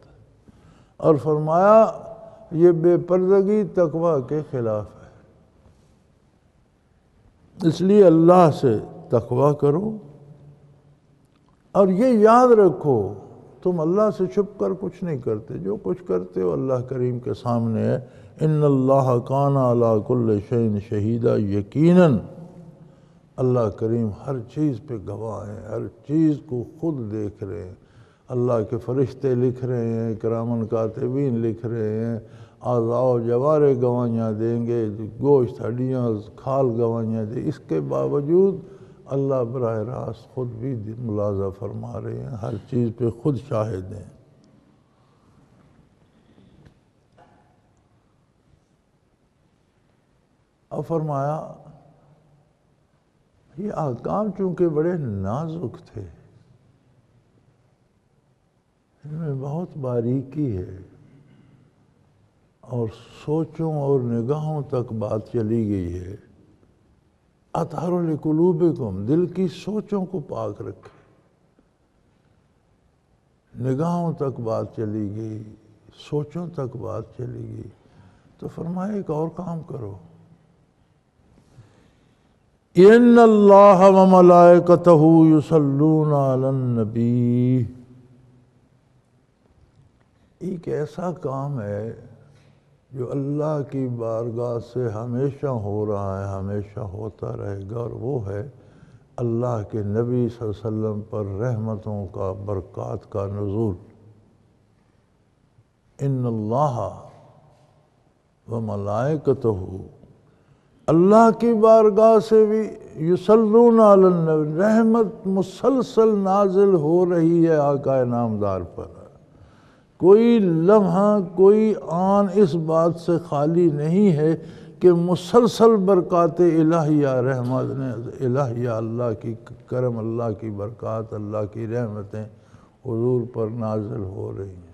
اور فرمایا، یہ بے پردگی تقوی کے خلاف ہے۔ اس لیے اللہ سے تقوی کرو اور یہ یاد رکھو، تم اللہ سے چھپ کر کچھ نہیں کرتے۔ جو کچھ کرتے ہو اللہ کریم کے سامنے ہے۔ ان اللہ کانا علا کل شعین شہیدہ، یقیناً اللہ کریم ہر چیز پہ گواہ ہیں ہر چیز کو خود دیکھ رہے ہیں۔ اللہ کے فرشتے لکھ رہے ہیں کرامن کاتبین لکھ رہے ہیں آزاؤ جوارے گوائیاں دیں گے، گوشت، ہڈیاں، کھال گوائیاں دیں اس کے باوجود اللہ براہ راست خود بھی ملازہ فرما رہے ہیں، ہر چیز پہ خود شاہد ہیں۔ اور فرمایا، یہ احکام چونکہ بڑے نازک تھے۔ ان میں بہت باریکی ہے اور سوچوں اور نگاہوں تک بات چلی گئی ہے۔ اطہر القلوبکم دل کی سوچوں کو پاک رکھے۔ نگاہوں تک بات چلی گئی، سوچوں تک بات چلی گئی۔ تو فرمایا، ایک اور کام کرو۔ ان اللہ و ملائکتہ یصلون علی النبی۔ ایک ایسا کام ہے جو اللہ کی بارگاہ سے ہمیشہ ہو رہا ہے، ہمیشہ ہوتا رہے گا، اور وہ ہے اللہ کے نبی صلی اللہ علیہ وسلم پر رحمتوں کا، برکات کا نزول۔ ان اللہ و ملائکتہ اللہ کی بارگاہ سے بھی یسلون علی النبی، رحمت مسلسل نازل ہو رہی ہے آقا نامدار پر۔ کوئی لمحہ، کوئی آن اس بات سے خالی نہیں ہے کہ مسلسل برکات الہیہ رحمت نے الہیہ اللہ کی کرم، اللہ کی برکات، اللہ کی رحمتیں حضور پر نازل ہو رہی ہیں۔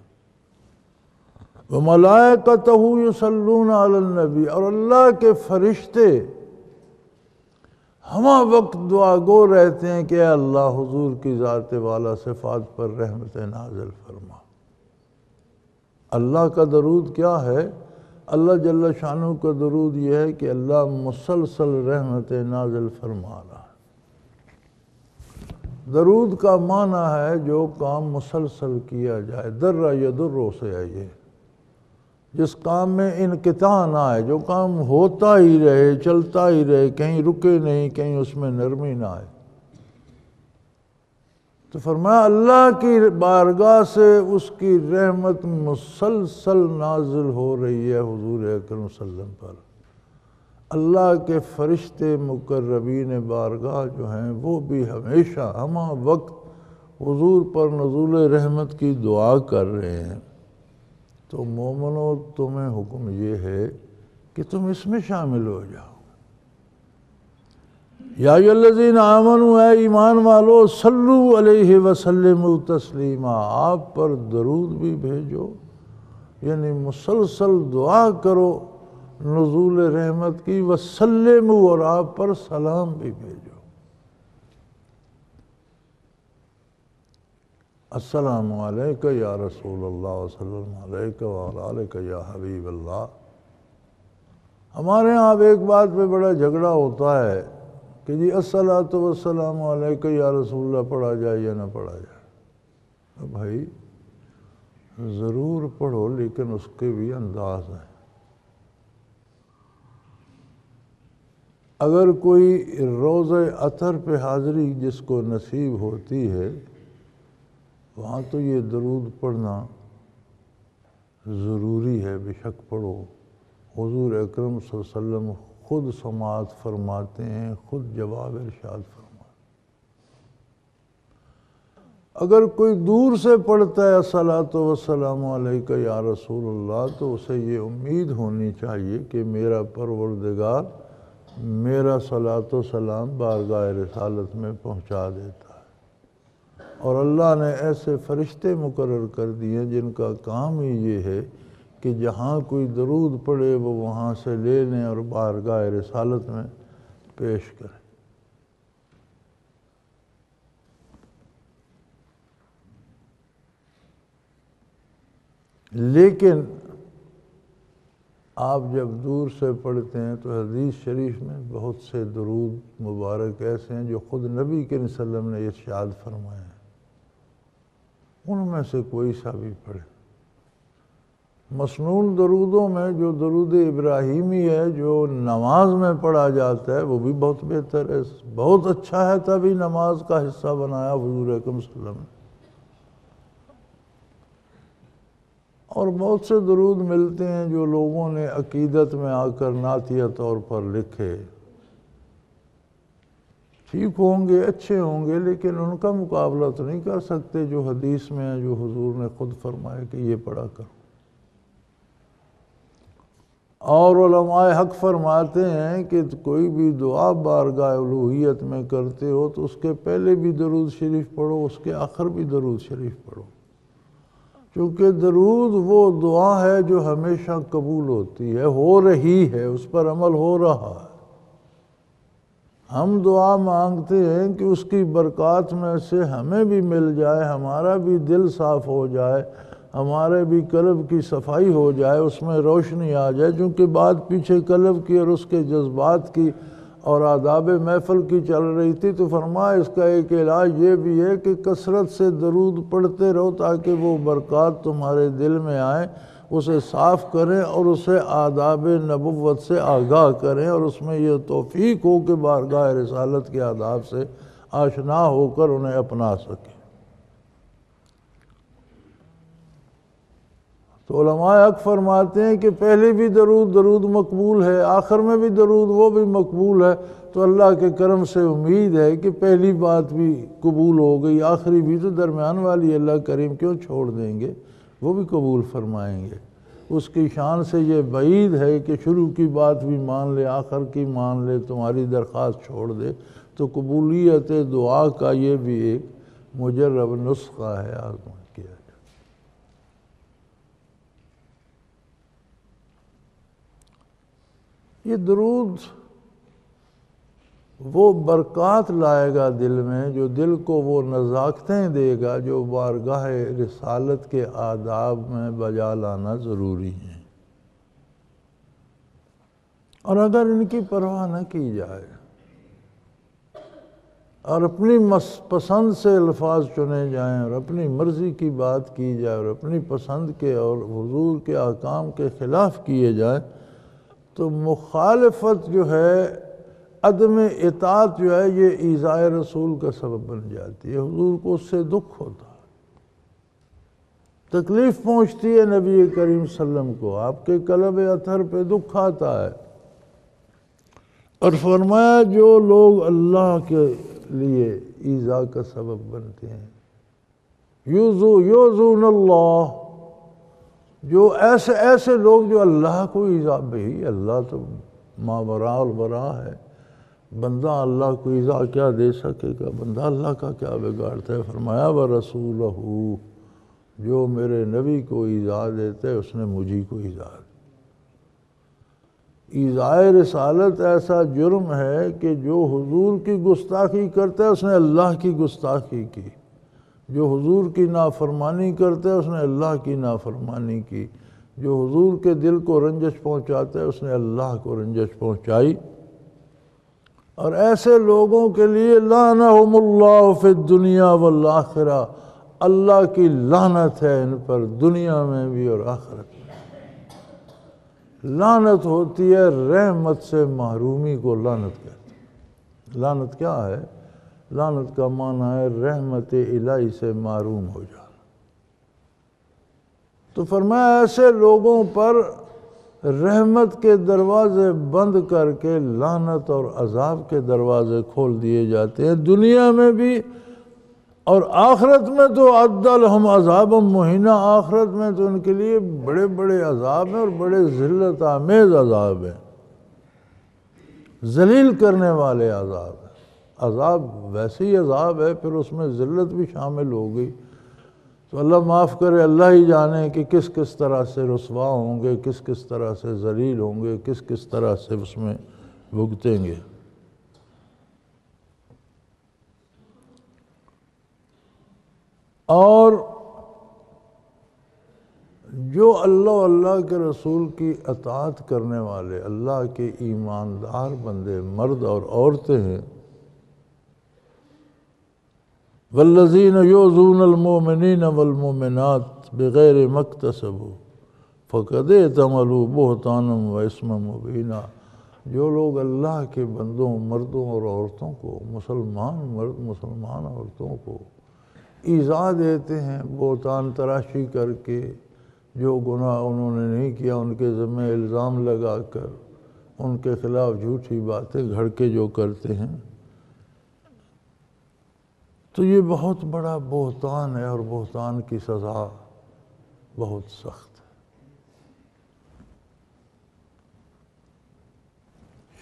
وہ ملائکتہ یصلون علی اور اللہ کے فرشتے ہمہ وقت دعا گو رہتے ہیں کہ اے اللہ حضور کی ذات والا صفات پر رحمت نازل فرما۔ اللہ کا درود کیا ہے؟ اللہ جل شانہ کا درود یہ ہے کہ اللہ مسلسل رحمت نازل فرما رہا ہے۔ درود کا معنی ہے جو کام مسلسل کیا جائے، در یا درو سے آئیے۔ جس کام میں انقطاع نہ آئے، جو کام ہوتا ہی رہے، چلتا ہی رہے، کہیں رکے نہیں، کہیں اس میں نرمی نہ آئے۔ تو فرمایا، اللہ کی بارگاہ سے اس کی رحمت مسلسل نازل ہو رہی ہے حضور اکرم صلی اللہ علیہ وسلم پر۔ اللہ کے فرشتے مقربین بارگاہ جو ہیں، وہ بھی ہمیشہ ہمہ وقت حضور پر نزول رحمت کی دعا کر رہے ہیں۔ تو مومنو، تمہیں حکم یہ ہے کہ تم اس میں شامل ہو جاؤ۔ یا الذین آمنوا، اے ایمان والو، صلو علیہ وسلم تسلیما، آپ پر درود بھی بھیجو یعنی مسلسل دعا کرو نزول رحمت کی وسلم اور آپ پر سلام بھی بھیجو۔ السلام علیکہ یا رسول اللہ، وسلم علیکہ وعلیکہ یا حبیب اللہ۔ ہمارے ہاں اب ایک بات پہ بڑا جھگڑا ہوتا ہے۔ کہ جی السلام والسلام علیکہ، یا رسول اللہ، پڑھا جائے یا نہ پڑھا جائے۔ بھائی، ضرور پڑھو، لیکن اس کے بھی انداز ہیں۔ اگر کوئی روز اطر پہ حاضری جس کو نصیب ہوتی ہے، وہاں تو یہ درود پڑھنا ضروری ہے، بے شک پڑھو۔ حضور اکرم صلی اللہ علیہ وسلم خود سماعت فرماتے ہیں، خود جواب ارشاد فرماتے اگر کوئی دور سے پڑھتا ہے صلاۃ وسلام علیہ یا رسول اللہ، تو اسے یہ امید ہونی چاہیے کہ میرا پروردگار میرا صلاۃ و سلام بارگاہ رسالت میں پہنچا دیتا ہے۔ اور اللہ نے ایسے فرشتے مقرر کر دیے جن کا کام ہی یہ ہے کہ جہاں کوئی درود پڑے وہ وہاں سے لے لیں اور بارگاہ رسالت میں پیش کریں۔ لیکن آپ جب دور سے پڑھتے ہیں تو حدیث شریف میں بہت سے درود مبارک ایسے ہیں جو خود نبی کے وسلم نے ارشاد فرمائے ہیں۔ ان میں سے کوئی سا بھی پڑھے۔ مسنون درودوں میں جو درود ابراہیمی ہے، جو نماز میں پڑھا جاتا ہے، وہ بھی بہت بہتر ہے۔ بہت اچھا ہے تبھی نماز کا حصہ بنایا حضور اکم صلی اللہ علیہ وسلم اور بہت سے درود ملتے ہیں جو لوگوں نے عقیدت میں آ کر نعتیہ طور پر لکھے۔ ٹھیک ہوں گے، اچھے ہوں گے، لیکن ان کا مقابلہ تو نہیں کر سکتے جو حدیث میں ہیں، جو حضور نے خود فرمائے کہ یہ پڑھا کرو۔ اور علماء حق فرماتے ہیں کہ کوئی بھی دعا بارگاہ الوحیت میں کرتے ہو تو اس کے پہلے بھی درود شریف پڑھو، اس کے آخر بھی درود شریف پڑھو۔ چونکہ درود وہ دعا ہے جو ہمیشہ قبول ہوتی ہے، ہو رہی ہے، اس پر عمل ہو رہا ہے۔ ہم دعا مانگتے ہیں کہ اس کی برکات میں سے ہمیں بھی مل جائے، ہمارا بھی دل صاف ہو جائے۔ ہمارے بھی قلب کی صفائی ہو جائے، اس میں روشنی آ جائے چونکہ بات پیچھے قلب کی اور اس کے جذبات کی اور آداب محفل کی چل رہی تھی، تو فرمایا اس کا ایک علاج یہ بھی ہے کہ کثرت سے درود پڑھتے رہو تاکہ وہ برکات تمہارے دل میں آئیں اسے صاف کریں اور اسے آداب نبوت سے آگاہ کریں اور اس میں یہ توفیق ہو کہ بارگاہ رسالت کے آداب سے آشنا ہو کر انہیں اپنا سکیں۔ تو علماء حق فرماتے ہیں کہ پہلے بھی درود درود مقبول ہے، آخر میں بھی درود وہ بھی مقبول ہے۔ تو اللہ کے کرم سے امید ہے کہ پہلی بات بھی قبول ہو گئی، آخری بھی تو درمیان والی اللہ کریم کیوں چھوڑ دیں گے؟ وہ بھی قبول فرمائیں گے۔ اس کی شان سے یہ بعید ہے کہ شروع کی بات بھی مان لے، آخر کی مان لے، تمہاری درخواست چھوڑ دے۔ تو قبولیت دعا کا یہ بھی ایک مجرب نسخہ ہے آزما کیا یہ درود وہ برکات لائے گا دل میں، جو دل کو وہ نزاکتیں دے گا، جو بارگاہ رسالت کے آداب میں بجا لانا ضروری ہیں۔ اور اگر ان کی پرواہ نہ کی جائے اور اپنی پسند سے الفاظ چنے جائیں اور اپنی مرضی کی بات کی جائے اور اپنی پسند کے اور حضور کے احکام کے خلاف کیے جائیں تو مخالفت جو ہے، عدم اطاعت جو ہے، یہ ایزائے رسول کا سبب بن جاتی ہے۔ حضور کو اس سے دکھ ہوتا ہے۔ تکلیف پہنچتی ہے نبی کریم صلی اللہ علیہ وسلم کو۔ آپ کے قلب اتھر پہ دکھ آتا ہے۔ اور فرمایا، جو لوگ اللہ کے لیے ایزا کا سبب بنتے ہیں۔ یوزو، یوزون اللہ۔ جو ایسے ایسے لوگ جو اللہ کو ایزا بھئی اللہ تو ماورا البرا ہے۔ بندہ اللہ کو ایزا کیا دے سکے گا؟ بندہ اللہ کا کیا بگاڑتا ہے؟ فرمایا و رسول جو میرے نبی کو ایزا دیتے، اس نے مجھے کو ایزا دے ایزائے رسالت ایسا جرم ہے کہ جو حضور کی گستاخی کرتا ہے، اس نے اللہ کی گستاخی کی۔ جو حضور کی نافرمانی کرتا ہے اس نے اللہ کی نافرمانی کی۔ جو حضور کے دل کو رنجش پہنچاتا ہے اس نے اللہ کو رنجش پہنچائی۔ اور ایسے لوگوں کے لیے لعنہم اللہ فی الدنیا والآخرہ۔ اللہ کی لعنت ہے ان پر، دنیا میں بھی اور آخرت میں۔ لعنت ہوتی ہے، رحمت سے محرومی کو لعنت کہتے ہیں۔ لعنت کیا ہے؟ لانت کا معنی ہے رحمت الہی سے معروم ہو جانا۔ تو فرمایا ایسے لوگوں پر رحمت کے دروازے بند کر کے لانت اور عذاب کے دروازے کھول دیے جاتے ہیں۔ دنیا میں بھی اور آخرت میں تو عدل، ہم عذاب مہینہ آخرت میں تو ان کے لیے بڑے بڑے عذاب ہیں اور بڑے ذلت آمیز عذاب ہیں۔ ذلیل کرنے والے عذاب ہیں۔ عذاب ویسے ہی عذاب ہے، پھر اس میں ذلت بھی شامل ہو گئی۔ تو اللہ معاف کرے، اللہ ہی جانے کہ کس کس طرح سے رسوا ہوں گے، کس کس طرح سے ذلیل ہوں گے، کس کس طرح سے اس میں بھگتیں گے۔ اور جو اللہ اللہ کے رسول کی اطاعت کرنے والے، اللہ کے ایماندار بندے، مرد اور عورتیں ہیں والذین یوزون المومنین والمومنات بغیر مکتسب فقد تملو بہتانم و اسم مبینہ جو لوگ اللہ کے بندوں، مردوں اور عورتوں کو، مسلمان مرد، مسلمان عورتوں کو ایزا دیتے ہیں، بہتان تراشی کر کے، جو گناہ انہوں نے نہیں کیا، ان کے ذمہ الزام لگا کر، ان کے خلاف جھوٹی باتیں گھڑ کے جو کرتے ہیں۔ تو یہ بہت بڑا بہتان ہے اور بہتان کی سزا بہت سخت ہے۔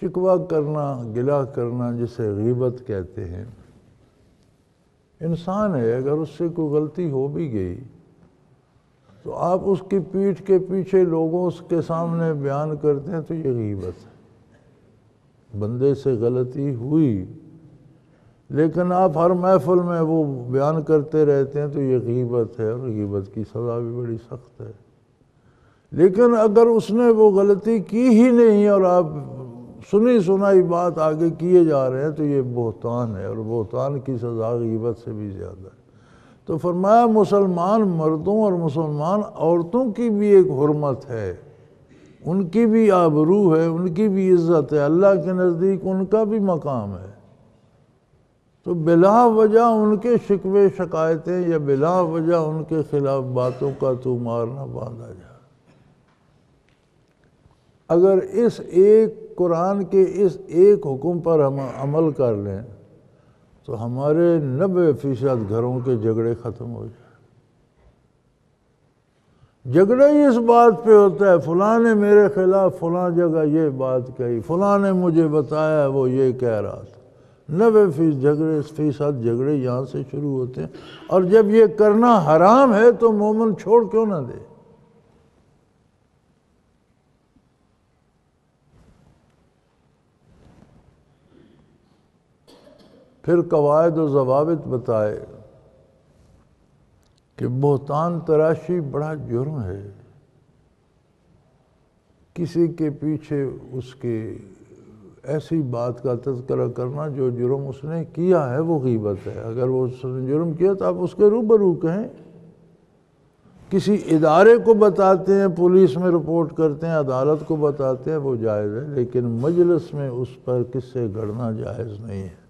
شکوہ کرنا گلا کرنا جسے غیبت کہتے ہیں، انسان ہے، اگر اس سے کوئی غلطی ہو بھی گئی تو آپ اس کی پیٹھ کے پیچھے لوگوں اس کے سامنے بیان کرتے ہیں تو یہ غیبت ہے۔ بندے سے غلطی ہوئی لیکن آپ ہر محفل میں وہ بیان کرتے رہتے ہیں تو یہ غیبت ہے اور غیبت کی سزا بھی بڑی سخت ہے۔ لیکن اگر اس نے وہ غلطی کی ہی نہیں اور آپ سنی سنائی بات آگے کیے جا رہے ہیں تو یہ بہتان ہے اور بہتان کی سزا غیبت سے بھی زیادہ ہے۔ تو فرمایا مسلمان مردوں اور مسلمان عورتوں کی بھی ایک حرمت ہے۔ ان کی بھی آبرو ہے، ان کی بھی عزت ہے۔ اللہ کے نزدیک ان کا بھی مقام ہے۔ تو بلا وجہ ان کے شکوے، شکایتیں یا بلا وجہ ان کے خلاف باتوں کا تو مارنا باندھا جائے اگر اس ایک قرآن کے اس ایک حکم پر ہم عمل کر لیں تو ہمارے نبے فیصد گھروں کے جھگڑے ختم ہو جائیں۔ جھگڑا ہی اس بات پہ ہوتا ہے، فلاں نے میرے خلاف فلاں جگہ یہ بات کہی، فلاں نے مجھے بتایا، وہ یہ کہہ رہا تھا۔ نبے فیصد جھگڑے فیصد جھگڑے یہاں سے شروع ہوتے ہیں۔ اور جب یہ کرنا حرام ہے تو مومن چھوڑ کیوں نہ دے؟ پھر قواعد و ضوابط بتائے کہ بہتان تراشی بڑا جرم ہے۔ کسی کے پیچھے اس کے ایسی بات کا تذکرہ کرنا جو جرم اس نے کیا ہے، وہ غیبت ہے۔ اگر وہ اس نے جرم کیا تو آپ اس کے روبرو کہیں۔ کسی ادارے کو بتاتے ہیں، پولیس میں رپورٹ کرتے ہیں، عدالت کو بتاتے ہیں، وہ جائز ہے، لیکن مجلس میں اس پر کس سے گڑنا جائز نہیں ہے۔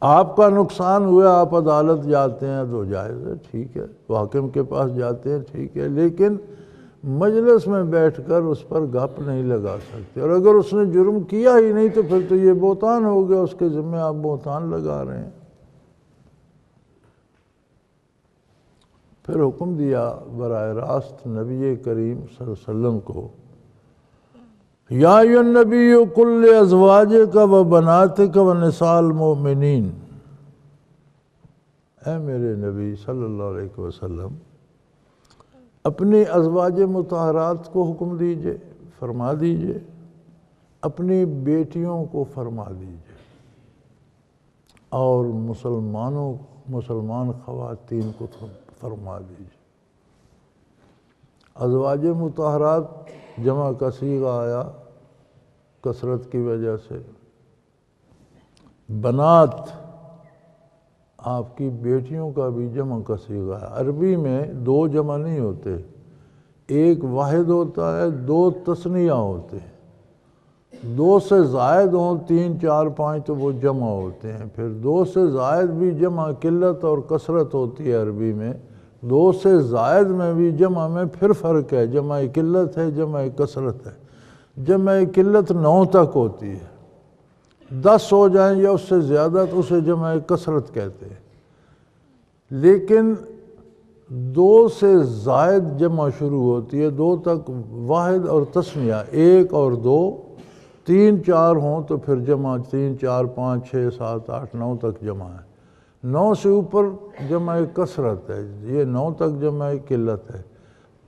آپ کا نقصان ہوا، آپ عدالت جاتے ہیں تو جائز ہے، ٹھیک ہے۔ حاکم کے پاس جاتے ہیں، ٹھیک ہے، لیکن مجلس میں بیٹھ کر اس پر گپ نہیں لگا سکتے۔ اور اگر اس نے جرم کیا ہی نہیں تو پھر تو یہ بہتان ہو گیا، اس کے ذمہ آپ بہتان لگا رہے ہیں۔ پھر حکم دیا براہ راست نبی کریم صلی اللہ علیہ وسلم کو، یا نبی کل ازواج کا و بنات کا و نسال مومنین اے میرے نبی صلی اللہ علیہ وسلم اپنی ازواج متحرات کو حکم دیجیے، فرما دیجیے۔ اپنی بیٹیوں کو فرما دیجیے۔ اور مسلمانوں، مسلمان خواتین کو فرما دیجیے۔ ازواج متحرات جمع کا آیا کثرت کی وجہ سے۔ بنات آپ کی بیٹیوں کا بھی جمع کا سیغہ ہے۔ عربی میں دو جمع نہیں ہوتے۔ ایک واحد ہوتا ہے، دو تسنیہ ہوتے ہیں۔ دو سے زائد ہوں، تین، چار، پانچ تو وہ جمع ہوتے ہیں۔ پھر دو سے زائد بھی جمع قلت اور کثرت ہوتی ہے عربی میں۔ دو سے زائد میں بھی جمع میں پھر فرق ہے۔ جمع قلت ہے، جمع کثرت ہے۔ جمع قلت نو تک ہوتی ہے۔ دس ہو جائیں یا اس سے زیادہ تو اسے جمع کثرت کہتے ہیں۔ لیکن دو سے زائد جمع شروع ہوتی ہے، دو تک واحد اور تسمیہ، ایک اور دو، تین چار ہوں تو پھر جمع تین، چار، پانچ، چھ، سات، آٹھ، نو تک جمع ہے۔ نو سے اوپر جمع کثرت ہے، یہ نو تک جمع قلت ہے۔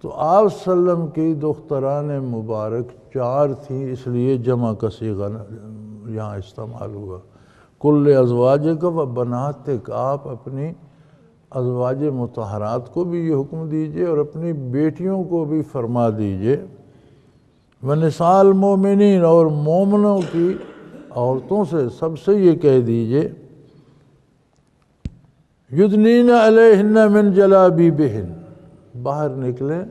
تو آپ وسلم کی دختران مبارک چار تھیں، اس لیے جمع کا سیغہ یہاں استعمال ہوا۔ کل ازواج کا و بنات آپ اپنی ازواج متحرات کو بھی یہ حکم دیجیے اور اپنی بیٹیوں کو بھی فرما دیجیے۔ و نسال مومنین اور مومنوں کی عورتوں سے سب سے یہ کہہ دیجیے، یدنین علیہن من جلابی بہن باہر نکلیں۔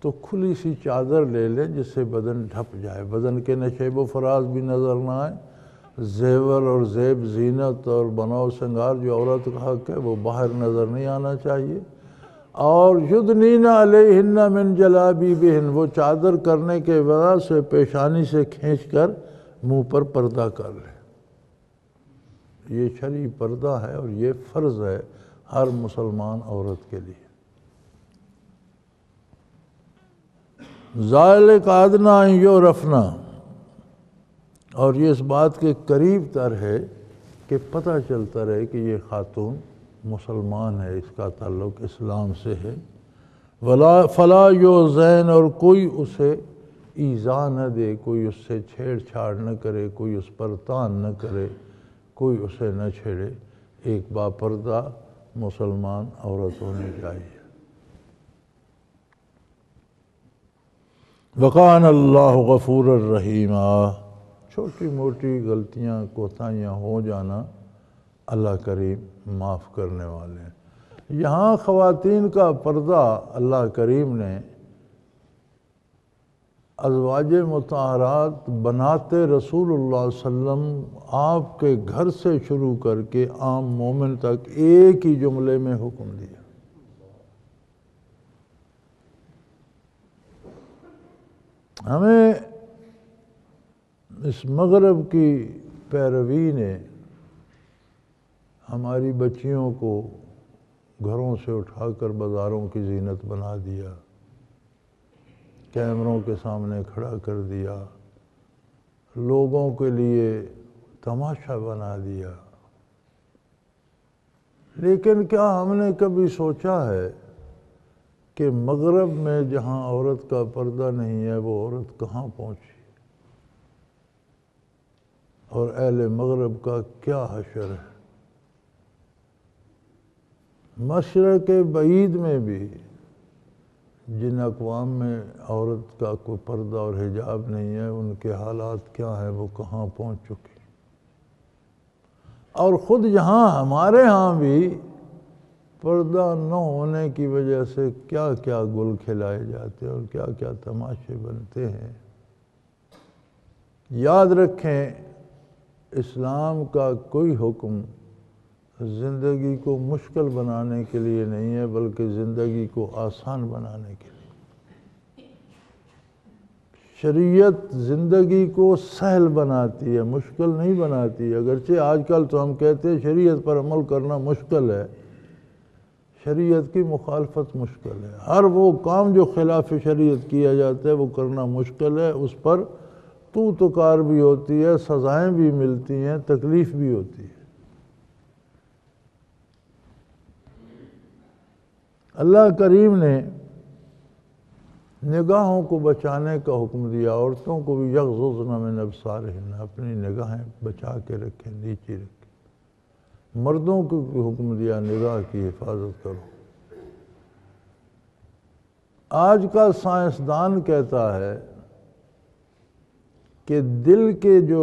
تو کھلی سی چادر لے لیں جس سے بدن ڈھپ جائے۔ بدن کے نشیب و فراز بھی نظر نہ آئے۔ زیور اور زیب زینت اور بناؤ سنگار جو عورت کا حق ہے وہ باہر نظر نہیں آنا چاہیے۔ اور یدنین علیہن من جلابی بہن وہ چادر کرنے کے وجہ سے پیشانی سے کھینچ کر منہ پر پردہ کر لیں یہ شرعی پردہ ہے اور یہ فرض ہے ہر مسلمان عورت کے لیے۔ ظاہل قادنا یو رفنا اور یہ اس بات کے قریب تر ہے کہ پتہ چلتا رہے کہ یہ خاتون مسلمان ہے، اس کا تعلق اسلام سے ہے۔ ولا، فلا یو زین اور کوئی اسے ایزا نہ دے، کوئی اس سے چھیڑ چھاڑ نہ کرے، کوئی اس پر تان نہ کرے، کوئی اسے نہ چھیڑے۔ ایک با پردہ مسلمان عورت ہونی چاہیے وقان اللہ غفور الرحیم چھوٹی موٹی غلطیاں، کوتاہیاں ہو جانا اللہ کریم معاف کرنے والے ہیں۔ یہاں خواتین کا پردہ اللہ کریم نے ازواج متحرات بناتے رسول اللہ علیہ وسلم آپ کے گھر سے شروع کر کے عام مومن تک ایک ہی جملے میں حکم دیا۔ ہمیں اس مغرب کی پیروی نے ہماری بچیوں کو گھروں سے اٹھا کر بازاروں کی زینت بنا دیا، کیمروں کے سامنے کھڑا کر دیا، لوگوں کے لیے تماشا بنا دیا۔ لیکن کیا ہم نے کبھی سوچا ہے کہ مغرب میں جہاں عورت کا پردہ نہیں ہے، وہ عورت کہاں پہنچی؟ اور اہل مغرب کا کیا حشر ہے؟ مشرق بعید میں بھی جن اقوام میں عورت کا کوئی پردہ اور حجاب نہیں ہے، ان کے حالات کیا ہیں؟ وہ کہاں پہنچ چکی اور خود یہاں، ہمارے ہاں بھی پردہ نہ ہونے کی وجہ سے کیا کیا گل کھلائے جاتے ہیں اور کیا کیا تماشے بنتے ہیں۔ یاد رکھیں، اسلام کا کوئی حکم زندگی کو مشکل بنانے کے لیے نہیں ہے، بلکہ زندگی کو آسان بنانے کے لیے۔ شریعت زندگی کو سہل بناتی ہے، مشکل نہیں بناتی۔ اگرچہ آج کل تو ہم کہتے ہیں شریعت پر عمل کرنا مشکل ہے شریعت کی مخالفت مشکل ہے۔ ہر وہ کام جو خلاف شریعت کیا جاتا ہے، وہ کرنا مشکل ہے۔ اس پر تو تو کار بھی ہوتی ہے، سزائیں بھی ملتی ہیں، تکلیف بھی ہوتی ہے۔ اللہ کریم نے نگاہوں کو بچانے کا حکم دیا، عورتوں کو بھی یکغضن من ابصارہن، اپنی نگاہیں بچا کے رکھیں، نیچی رکھیں۔ مردوں کو بھی حکم دیا، نگاہ کی حفاظت کرو۔ آج کا سائنسدان کہتا ہے کہ دل کے جو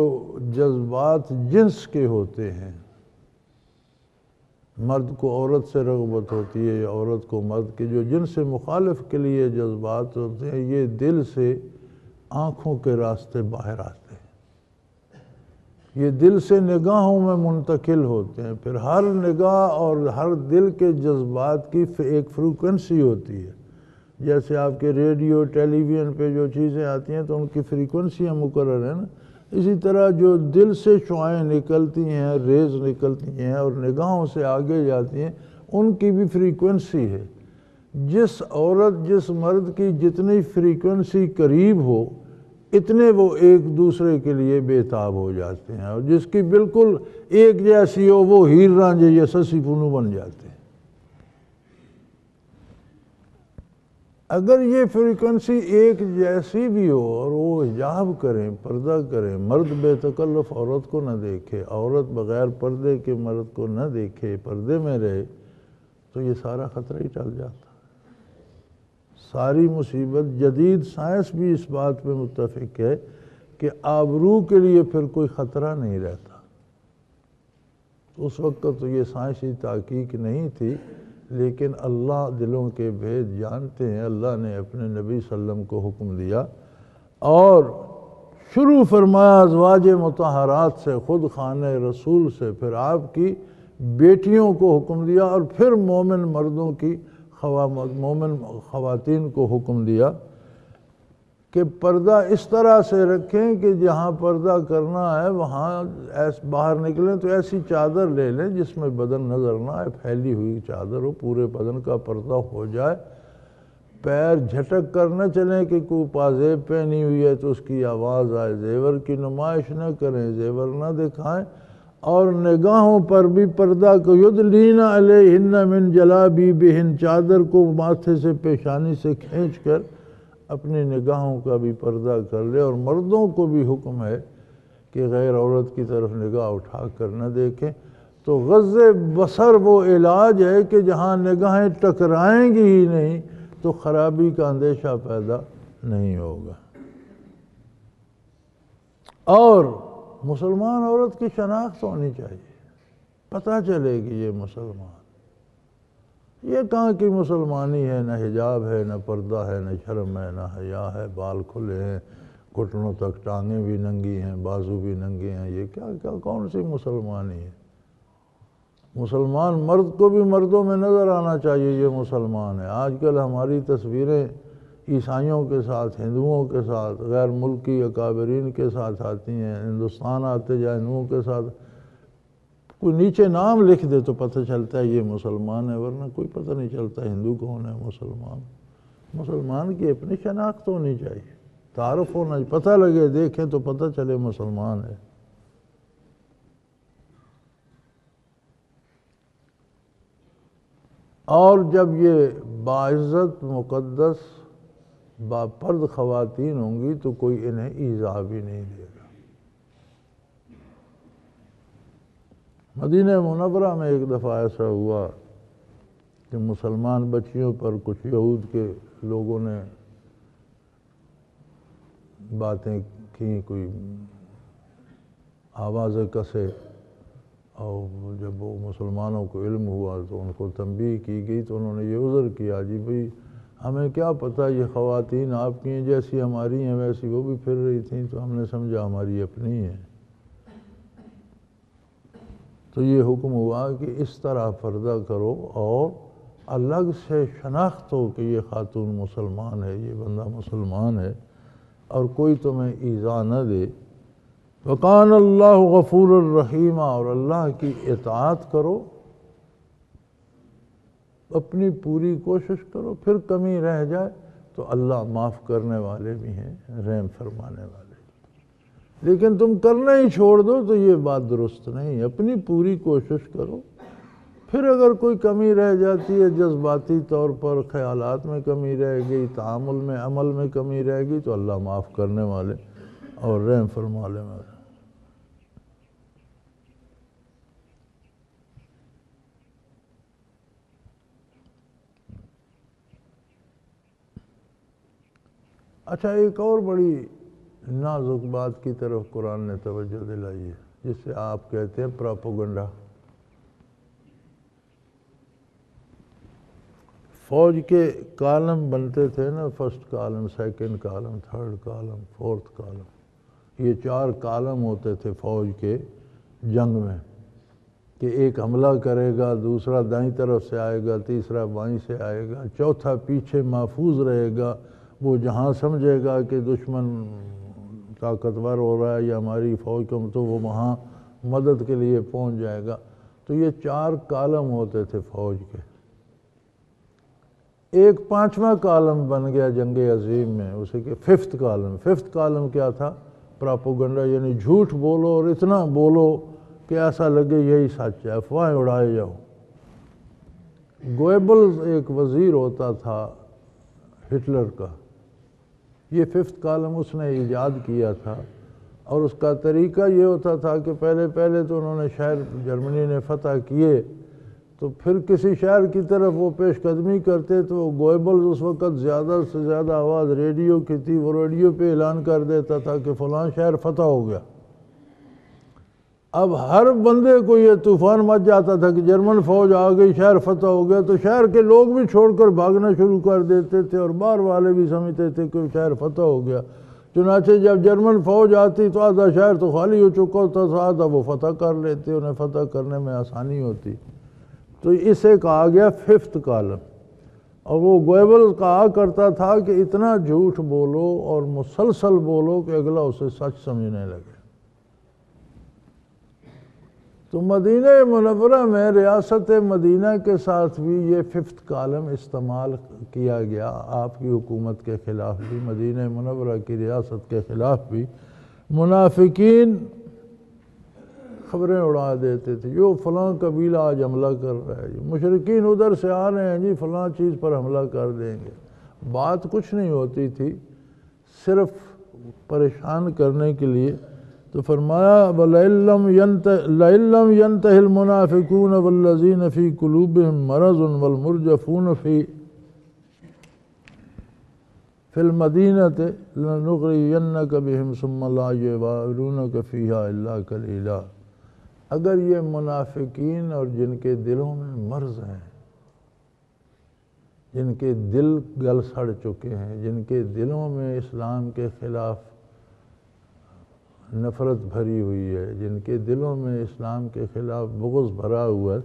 جذبات جنس کے ہوتے ہیں، مرد کو عورت سے رغبت ہوتی ہے یا عورت کو مرد کے جو جن سے مخالف کے لیے جذبات ہوتے ہیں، یہ دل سے آنکھوں کے راستے باہر آتے ہیں۔ یہ دل سے نگاہوں میں منتقل ہوتے ہیں۔ پھر ہر نگاہ اور ہر دل کے جذبات کی ایک فریکوینسی ہوتی ہے۔ جیسے آپ کے ریڈیو ٹیلی ویژن پہ جو چیزیں آتی ہیں تو ان کی فریکوینسیاں مقرر ہیں نا۔ اسی طرح جو دل سے شعائیں نکلتی ہیں، ریز نکلتی ہیں اور نگاہوں سے آگے جاتی ہیں، ان کی بھی فریکوینسی ہے۔ جس عورت، جس مرد کی جتنی فریکوینسی قریب ہو اتنے وہ ایک دوسرے کے لیے بےتاب ہو جاتے ہیں اور جس کی بالکل ایک جیسی ہو وہ ہیر رانجے جی یا سسی پنو بن جاتے ہیں۔ اگر یہ فریکوینسی ایک جیسی بھی ہو اور وہ حجاب کریں، پردہ کریں، مرد بے تکلف عورت کو نہ دیکھے، عورت بغیر پردے کے مرد کو نہ دیکھے، پردے میں رہے، تو یہ سارا خطرہ ہی ٹل جاتا ساری مصیبت، جدید سائنس بھی اس بات پہ متفق ہے کہ آبرو کے لیے پھر کوئی خطرہ نہیں رہتا۔ اس وقت تو یہ سائنسی تحقیق نہیں تھی، لیکن اللہ دلوں کے بھید جانتے ہیں، اللہ نے اپنے نبی صلی اللہ علیہ وسلم کو حکم دیا۔ اور شروع فرمایا، ازواج متحرات سے، خود خانہ رسول سے، پھر آپ کی بیٹیوں کو حکم دیا اور پھر مومن مردوں کی مومن خواتین کو حکم دیا کہ پردہ اس طرح سے رکھیں کہ جہاں پردہ کرنا ہے وہاں ایس باہر نکلیں تو ایسی چادر لے لیں جس میں بدن نظر نہ آئے، پھیلی ہوئی چادر ہو، پورے بدن کا پردہ ہو جائے۔ پیر جھٹک کر نہ چلیں کہ کوئی پازیب پہنی ہوئی ہے تو اس کی آواز آئے، زیور کی نمائش نہ کریں، زیور نہ دکھائیں۔ اور نگاہوں پر بھی پردہ کو ید لینا علیہن من جلابی بہن، چادر کو ماتھے سے پیشانی سے کھینچ کر اپنی نگاہوں کا بھی پردہ کر لے۔ اور مردوں کو بھی حکم ہے کہ غیر عورت کی طرف نگاہ اٹھا کر نہ دیکھیں۔ تو غز بصر وہ علاج ہے کہ جہاں نگاہیں ٹکرائیں گی ہی نہیں، تو خرابی کا اندیشہ پیدا نہیں ہوگا۔ اور مسلمان عورت کی شناخت ہونی چاہیے۔ پتہ چلے گی یہ مسلمان۔ یہ کہاں کی مسلمانی ہے؟ نہ حجاب ہے، نہ پردہ ہے، نہ شرم ہے، نہ حیا ہے۔ بال کھلے ہیں، گھٹنوں تک ٹانگیں بھی ننگی ہیں، بازو بھی ننگے ہیں۔ یہ کیا کیا، کون سی مسلمانی ہے؟ مسلمان مرد کو بھی مردوں میں نظر آنا چاہیے، یہ مسلمان ہے۔ آج کل ہماری تصویریں عیسائیوں کے ساتھ، ہندوؤں کے ساتھ، غیر ملکی اکابرین کے ساتھ آتی ہیں، ہندوستان آتے جائے ہندوؤں کے ساتھ۔ کوئی نیچے نام لکھ دے تو پتہ چلتا ہے یہ مسلمان ہے ورنہ کوئی پتہ نہیں چلتا ہندو کون ہے، مسلمان۔ مسلمان کی اپنی شناخت ہونی چاہیے، تعارف ہونا پتہ لگے، دیکھیں تو پتہ چلے مسلمان ہے اور جب یہ باعزت مقدس باپرد خواتین ہوں گی تو کوئی انہیں ایزا بھی نہیں دے گا۔ مدینہ منورہ میں ایک دفعہ ایسا ہوا کہ مسلمان بچیوں پر کچھ یہود کے لوگوں نے باتیں کی، کوئی آوازیں کسے، اور جب وہ مسلمانوں کو علم ہوا تو ان کو تنبیہ کی گئی تو انہوں نے یہ عذر کیا جی بھئی ہمیں کیا پتہ، یہ خواتین آپ کی ہیں، جیسی ہماری ہیں، ویسی وہ بھی پھر رہی تھیں، تو ہم نے سمجھا ہماری اپنی ہیں۔ تو یہ حکم ہوا کہ اس طرح پردہ کرو اور الگ سے شناخت ہو کہ یہ خاتون مسلمان ہے، یہ بندہ مسلمان ہے اور کوئی تمہیں ایزا نہ دے۔ وقان اللہ غفور الرحیمہ اور اللہ کی اطاعت کرو۔ اپنی پوری کوشش کرو، پھر کمی رہ جائے تو اللہ معاف کرنے والے بھی ہیں، رحم فرمانے والے لیکن تم کرنا ہی چھوڑ دو تو یہ بات درست نہیں۔ اپنی پوری کوشش کرو۔ پھر اگر کوئی کمی رہ جاتی ہے، جذباتی طور پر خیالات میں کمی رہ گئی، تعامل میں، عمل میں کمی رہ گئی تو اللہ معاف کرنے والے اور رحم فرمانے والے۔ اچھا ایک اور بڑی نازک بات کی طرف قرآن نے توجہ دلائی ہے، جسے آپ کہتے ہیں پراپوگنڈا۔ فوج کے کالم بنتے تھے نا، first column, second column, third column, fourth column. یہ چار کالم ہوتے تھے فوج کے جنگ میں، کہ ایک حملہ کرے گا، دوسرا دائیں طرف سے آئے گا، تیسرا بائیں سے آئے گا، چوتھا پیچھے محفوظ رہے گا۔ وہ جہاں سمجھے گا کہ دشمن طاقتور ہو رہا ہے یا ہماری فوج کم مطلب، تو وہ وہاں مدد کے لیے پہنچ جائے گا۔ تو یہ چار کالم ہوتے تھے فوج کے۔ ایک پانچواں کالم بن گیا جنگ عظیم میں، اسے کہ ففتھ کالم۔ ففتھ کالم کیا تھا؟ پراپوگنڈا یعنی جھوٹ بولو اور اتنا بولو کہ ایسا لگے یہی سچ ہے، افواہیں اڑائے جاؤ۔ گویبل ایک وزیر ہوتا تھا ہٹلر کا۔ یہ ففتھ کالم اس نے ایجاد کیا تھا اور اس کا طریقہ یہ ہوتا تھا کہ پہلے پہلے تو انہوں نے شہر جرمنی نے فتح کیے تو پھر کسی شہر کی طرف وہ پیش قدمی کرتے تو وہ گوئبل اس وقت زیادہ سے زیادہ آواز ریڈیو کی تھی وہ ریڈیو پہ اعلان کر دیتا تھا کہ فلاں شہر فتح ہو گیا۔ اب ہر بندے کو یہ طوفان مچ جاتا تھا کہ جرمن فوج آ گئی، شہر فتح ہو گیا تو شہر کے لوگ بھی چھوڑ کر بھاگنا شروع کر دیتے تھے اور باہر والے بھی سمجھتے تھے کہ شہر فتح ہو گیا۔ چنانچہ جب جرمن فوج آتی تو آدھا شہر تو خالی ہو چکا ہوتا تھا، آدھا وہ فتح کر لیتے، انہیں فتح کرنے میں آسانی ہوتی۔ تو اسے کہا گیا ففتھ کالم۔ اور وہ گویبل کہا کرتا تھا کہ اتنا جھوٹ بولو اور مسلسل بولو کہ اگلا اسے سچ سمجھنے لگے۔ تو مدینہ منورہ میں ریاست مدینہ کے ساتھ بھی یہ ففتھ کالم استعمال کیا گیا۔ آپ کی حکومت کے خلاف بھی، مدینہ منورہ کی ریاست کے خلاف بھی۔ منافقین خبریں اڑا دیتے تھے جو فلاں قبیلہ آج حملہ کر رہا ہے۔ جی مشرقین ادھر سے آ رہے ہیں جی فلاں چیز پر حملہ کر دیں گے۔ بات کچھ نہیں ہوتی تھی، صرف پریشان کرنے کے لیے تو فرمایا وَلَئِلَّمْ يَنْتَهِ الْمُنَافِقُونَ وَالَّذِينَ فِي قُلُوبِهِمْ مَرَضٌ وَالْمُرْجَفُونَ فِي فِي الْمَدِينَةِ لَنُغْرِيَنَّكَ بِهِمْ ثُمَّ لَا يُبَارُونَكَ فِيهَا إِلَّا قَلِيلًا۔ اگر یہ منافقین اور جن کے دلوں میں مرض ہیں، جن کے دل گل سڑ چکے ہیں، جن کے دلوں میں اسلام کے خلاف نفرت بھری ہوئی ہے، جن کے دلوں میں اسلام کے خلاف بغض بھرا ہوا ہے۔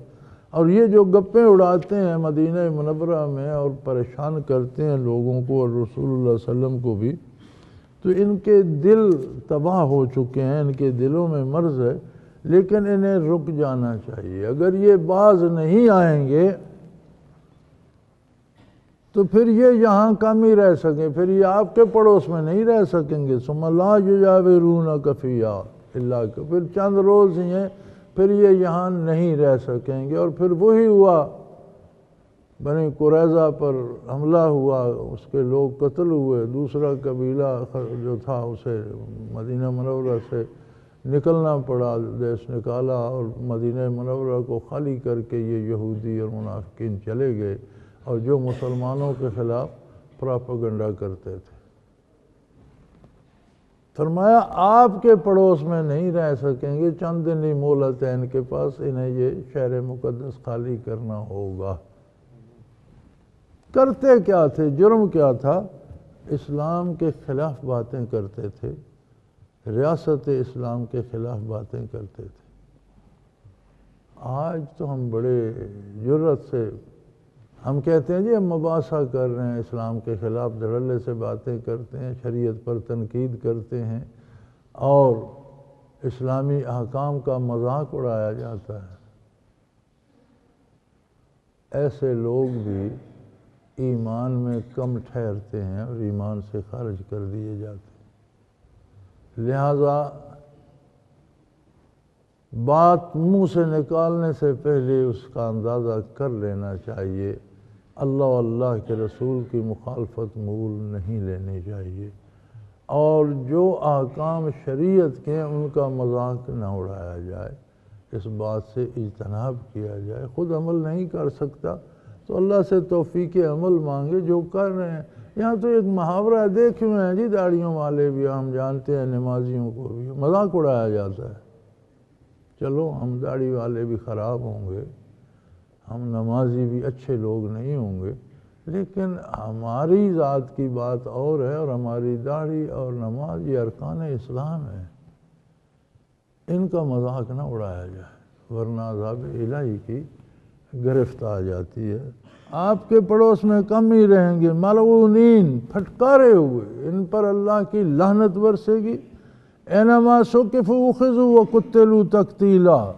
اور یہ جو گپیں اڑاتے ہیں مدینہ منورہ میں اور پریشان کرتے ہیں لوگوں کو اور رسول اللہ علیہ وسلم کو بھی، تو ان کے دل تباہ ہو چکے ہیں، ان کے دلوں میں مرض ہے، لیکن انہیں رک جانا چاہیے۔ اگر یہ باز نہیں آئیں گے تو پھر یہ یہاں کم ہی رہ سکیں، پھر یہ آپ کے پڑوس میں نہیں رہ سکیں گے۔ سم اللہ یجاورون کفیہ اللہ کے پھر چند روز ہی ہیں، پھر یہ یہاں نہیں رہ سکیں گے۔ اور پھر وہی ہوا، بنی قریضہ پر حملہ ہوا، اس کے لوگ قتل ہوئے۔ دوسرا قبیلہ جو تھا، اسے مدینہ منورہ سے نکلنا پڑا، دیش نکالا اور مدینہ منورہ کو خالی کر کے یہ یہودی اور منافقین چلے گئے۔ اور جو مسلمانوں کے خلاف پراپگنڈا کرتے تھے۔ فرمایا، آپ کے پڑوس میں نہیں رہ سکیں گے، چند دن ہی مولت ہے ان کے پاس انہیں یہ شہر مقدس خالی کرنا ہوگا۔ کرتے کیا تھے؟ جرم کیا تھا؟ اسلام کے خلاف باتیں کرتے تھے۔ ریاست اسلام کے خلاف باتیں کرتے تھے۔ آج تو ہم بڑے جرت سے ہم کہتے ہیں جی ہم مباحثہ کر رہے ہیں اسلام کے خلاف، دھڑلے سے باتیں کرتے ہیں، شریعت پر تنقید کرتے ہیں اور اسلامی احکام کا مذاق اڑایا جاتا ہے۔ ایسے لوگ بھی ایمان میں کم ٹھہرتے ہیں اور ایمان سے خارج کر دیے جاتے ہیں۔ لہذا بات منہ سے نکالنے سے پہلے اس کا اندازہ کر لینا چاہیے۔ اللہ اللہ کے رسول کی مخالفت مول نہیں لینی چاہیے اور جو احکام شریعت کے ان کا مذاق نہ اڑایا جائے۔ اس بات سے اجتناب کیا جائے۔ خود عمل نہیں کر سکتا۔ تو اللہ سے توفیق عمل مانگے جو کر رہے ہیں۔ یہاں تو ایک محاورہ دیکھے ہوئے ہیں جی داڑیوں والے بھی، ہم جانتے ہیں، نمازیوں کو بھی۔ مذاق اڑایا جاتا ہے۔ چلو، ہم داڑھی والے بھی خراب ہوں گے۔ ہم نمازی بھی اچھے لوگ نہیں ہوں گے، لیکن ہماری ذات کی بات اور ہے اور ہماری داڑھی اور نماز یہ ارکان اسلام ہے۔ ان کا مذاق نہ اڑایا جائے، ورنہ عذاب الہی کی گرفت آ جاتی ہے۔ آپ کے پڑوس میں کم ہی رہیں گے، ملعونین، پھٹکارے ہوئے، ان پر اللہ کی لہنت برسے گی۔ اینما سکفو خزو و قتلو تقتیلا۔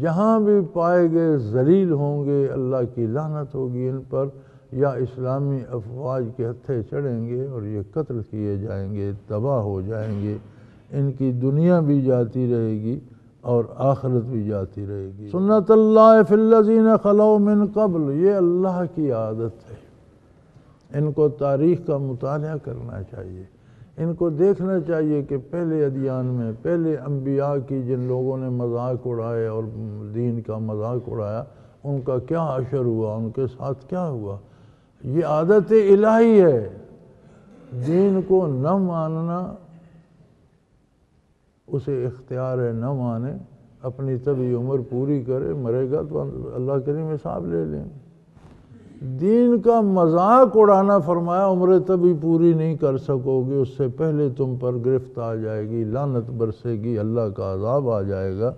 جہاں بھی پائے گئے ذلیل ہوں گے، اللہ کی لعنت ہوگی ان پر، یا اسلامی افواج کے ہتھے چڑھیں گے اور یہ قتل کیے جائیں گے، تباہ ہو جائیں گے، ان کی دنیا بھی جاتی رہے گی اور آخرت بھی جاتی رہے گی۔ سنت اللہ فی الذین خلو من قبل، یہ اللہ کی عادت ہے۔ ان کو تاریخ کا مطالعہ کرنا چاہیے۔ ان کو دیکھنا چاہیے کہ پہلے ادیان میں، پہلے انبیاء کی جن لوگوں نے مذاق اڑائے اور دین کا مذاق اڑایا، ان کا کیا عشر ہوا؟ ان کے ساتھ کیا ہوا؟ یہ عادت الہی ہے۔ دین کو نہ ماننا، اسے اختیار ہے نہ مانے، اپنی طبی عمر پوری کرے، مرے گا تو اللہ کریم حساب لے لیں۔ دین کا مذاق اڑانا فرمایا عمر تبھی پوری نہیں کر سکو گے، اس سے پہلے تم پر گرفت آ جائے گی لانت برسے گی، اللہ کا عذاب آ جائے گا۔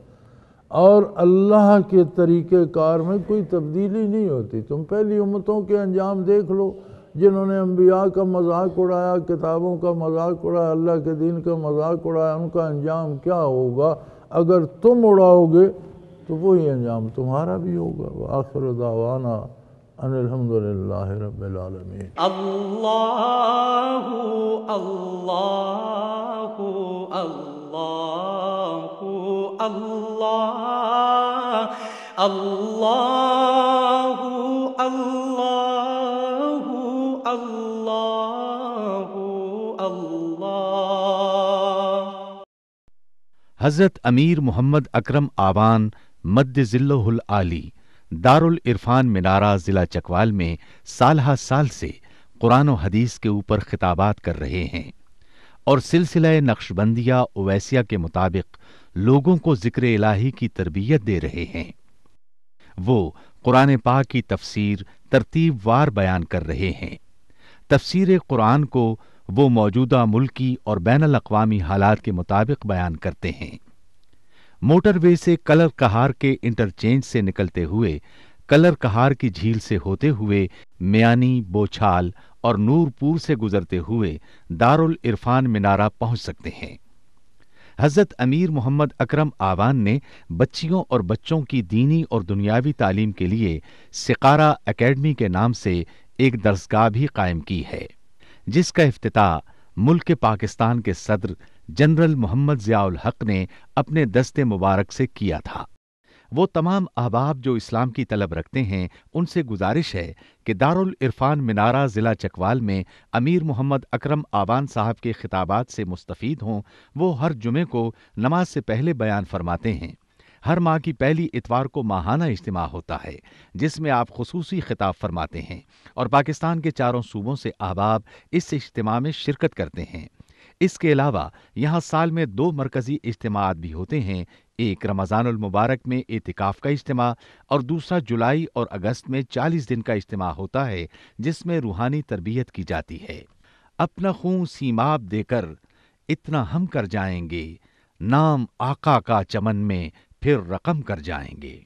اور اللہ کے طریقہ کار میں کوئی تبدیلی نہیں ہوتی۔ تم پہلی امتوں کے انجام دیکھ لو، جنہوں نے انبیاء کا مذاق اڑایا، کتابوں کا مذاق اڑایا، اللہ کے دین کا مذاق اڑایا، ان کا انجام کیا ہوگا؟ اگر تم اڑاؤ گے تو وہی انجام تمہارا بھی ہوگا۔ آخر دعوانا ان الحمد للہ رب العالمین. اللہ اللہ اللہ اللہ اللہ اللہ اللہ اللہ حضرت امیر محمد اکرم آوان مد ذلہ العالی دارالعرفان منارہ ضلع چکوال میں سالہ سال سے قرآن و حدیث کے اوپر خطابات کر رہے ہیں اور سلسلہ نقش بندیہ اویسیہ کے مطابق لوگوں کو ذکر الہی کی تربیت دے رہے ہیں۔ وہ قرآن پاک کی تفسیر ترتیب وار بیان کر رہے ہیں۔ تفسیر قرآن کو وہ موجودہ ملکی اور بین الاقوامی حالات کے مطابق بیان کرتے ہیں۔ موٹر وے سے کلر کہار کے انٹرچینج سے نکلتے ہوئے، کلر کہار کی جھیل سے ہوتے ہوئے میانی، بوچھال اور نور پور سے گزرتے ہوئے دارالعرفان منارہ پہنچ سکتے ہیں۔ حضرت امیر محمد اکرم آوان نے بچیوں اور بچوں کی دینی اور دنیاوی تعلیم کے لیے سقارہ اکیڈمی کے نام سے ایک درسگاہ بھی قائم کی ہے، جس کا افتتاح ملک پاکستان کے صدر جنرل محمد ضیاء الحق نے اپنے دست مبارک سے کیا تھا۔ وہ تمام احباب جو اسلام کی طلب رکھتے ہیں، ان سے گزارش ہے کہ دارالعرفان منارہ ضلع چکوال میں امیر محمد اکرم آبان صاحب کے خطابات سے مستفید ہوں۔ وہ ہر جمعے کو نماز سے پہلے بیان فرماتے ہیں۔ ہر ماہ کی پہلی اتوار کو ماہانہ اجتماع ہوتا ہے، جس میں آپ خصوصی خطاب فرماتے ہیں۔ اور پاکستان کے چاروں صوبوں سے احباب اس اجتماع میں شرکت کرتے ہیں۔ اس کے علاوہ، یہاں سال میں دو مرکزی اجتماعات بھی ہوتے ہیں، ایک رمضان المبارک میں اعتکاف کا اجتماع اور دوسرا جولائی اور اگست میں چالیس دن کا اجتماع ہوتا ہے، جس میں روحانی تربیت کی جاتی ہے۔ اپنا خون سیماب دے کر اتنا ہم کر جائیں گے، نام آقا کا چمن میں پھر رقم کر جائیں گے۔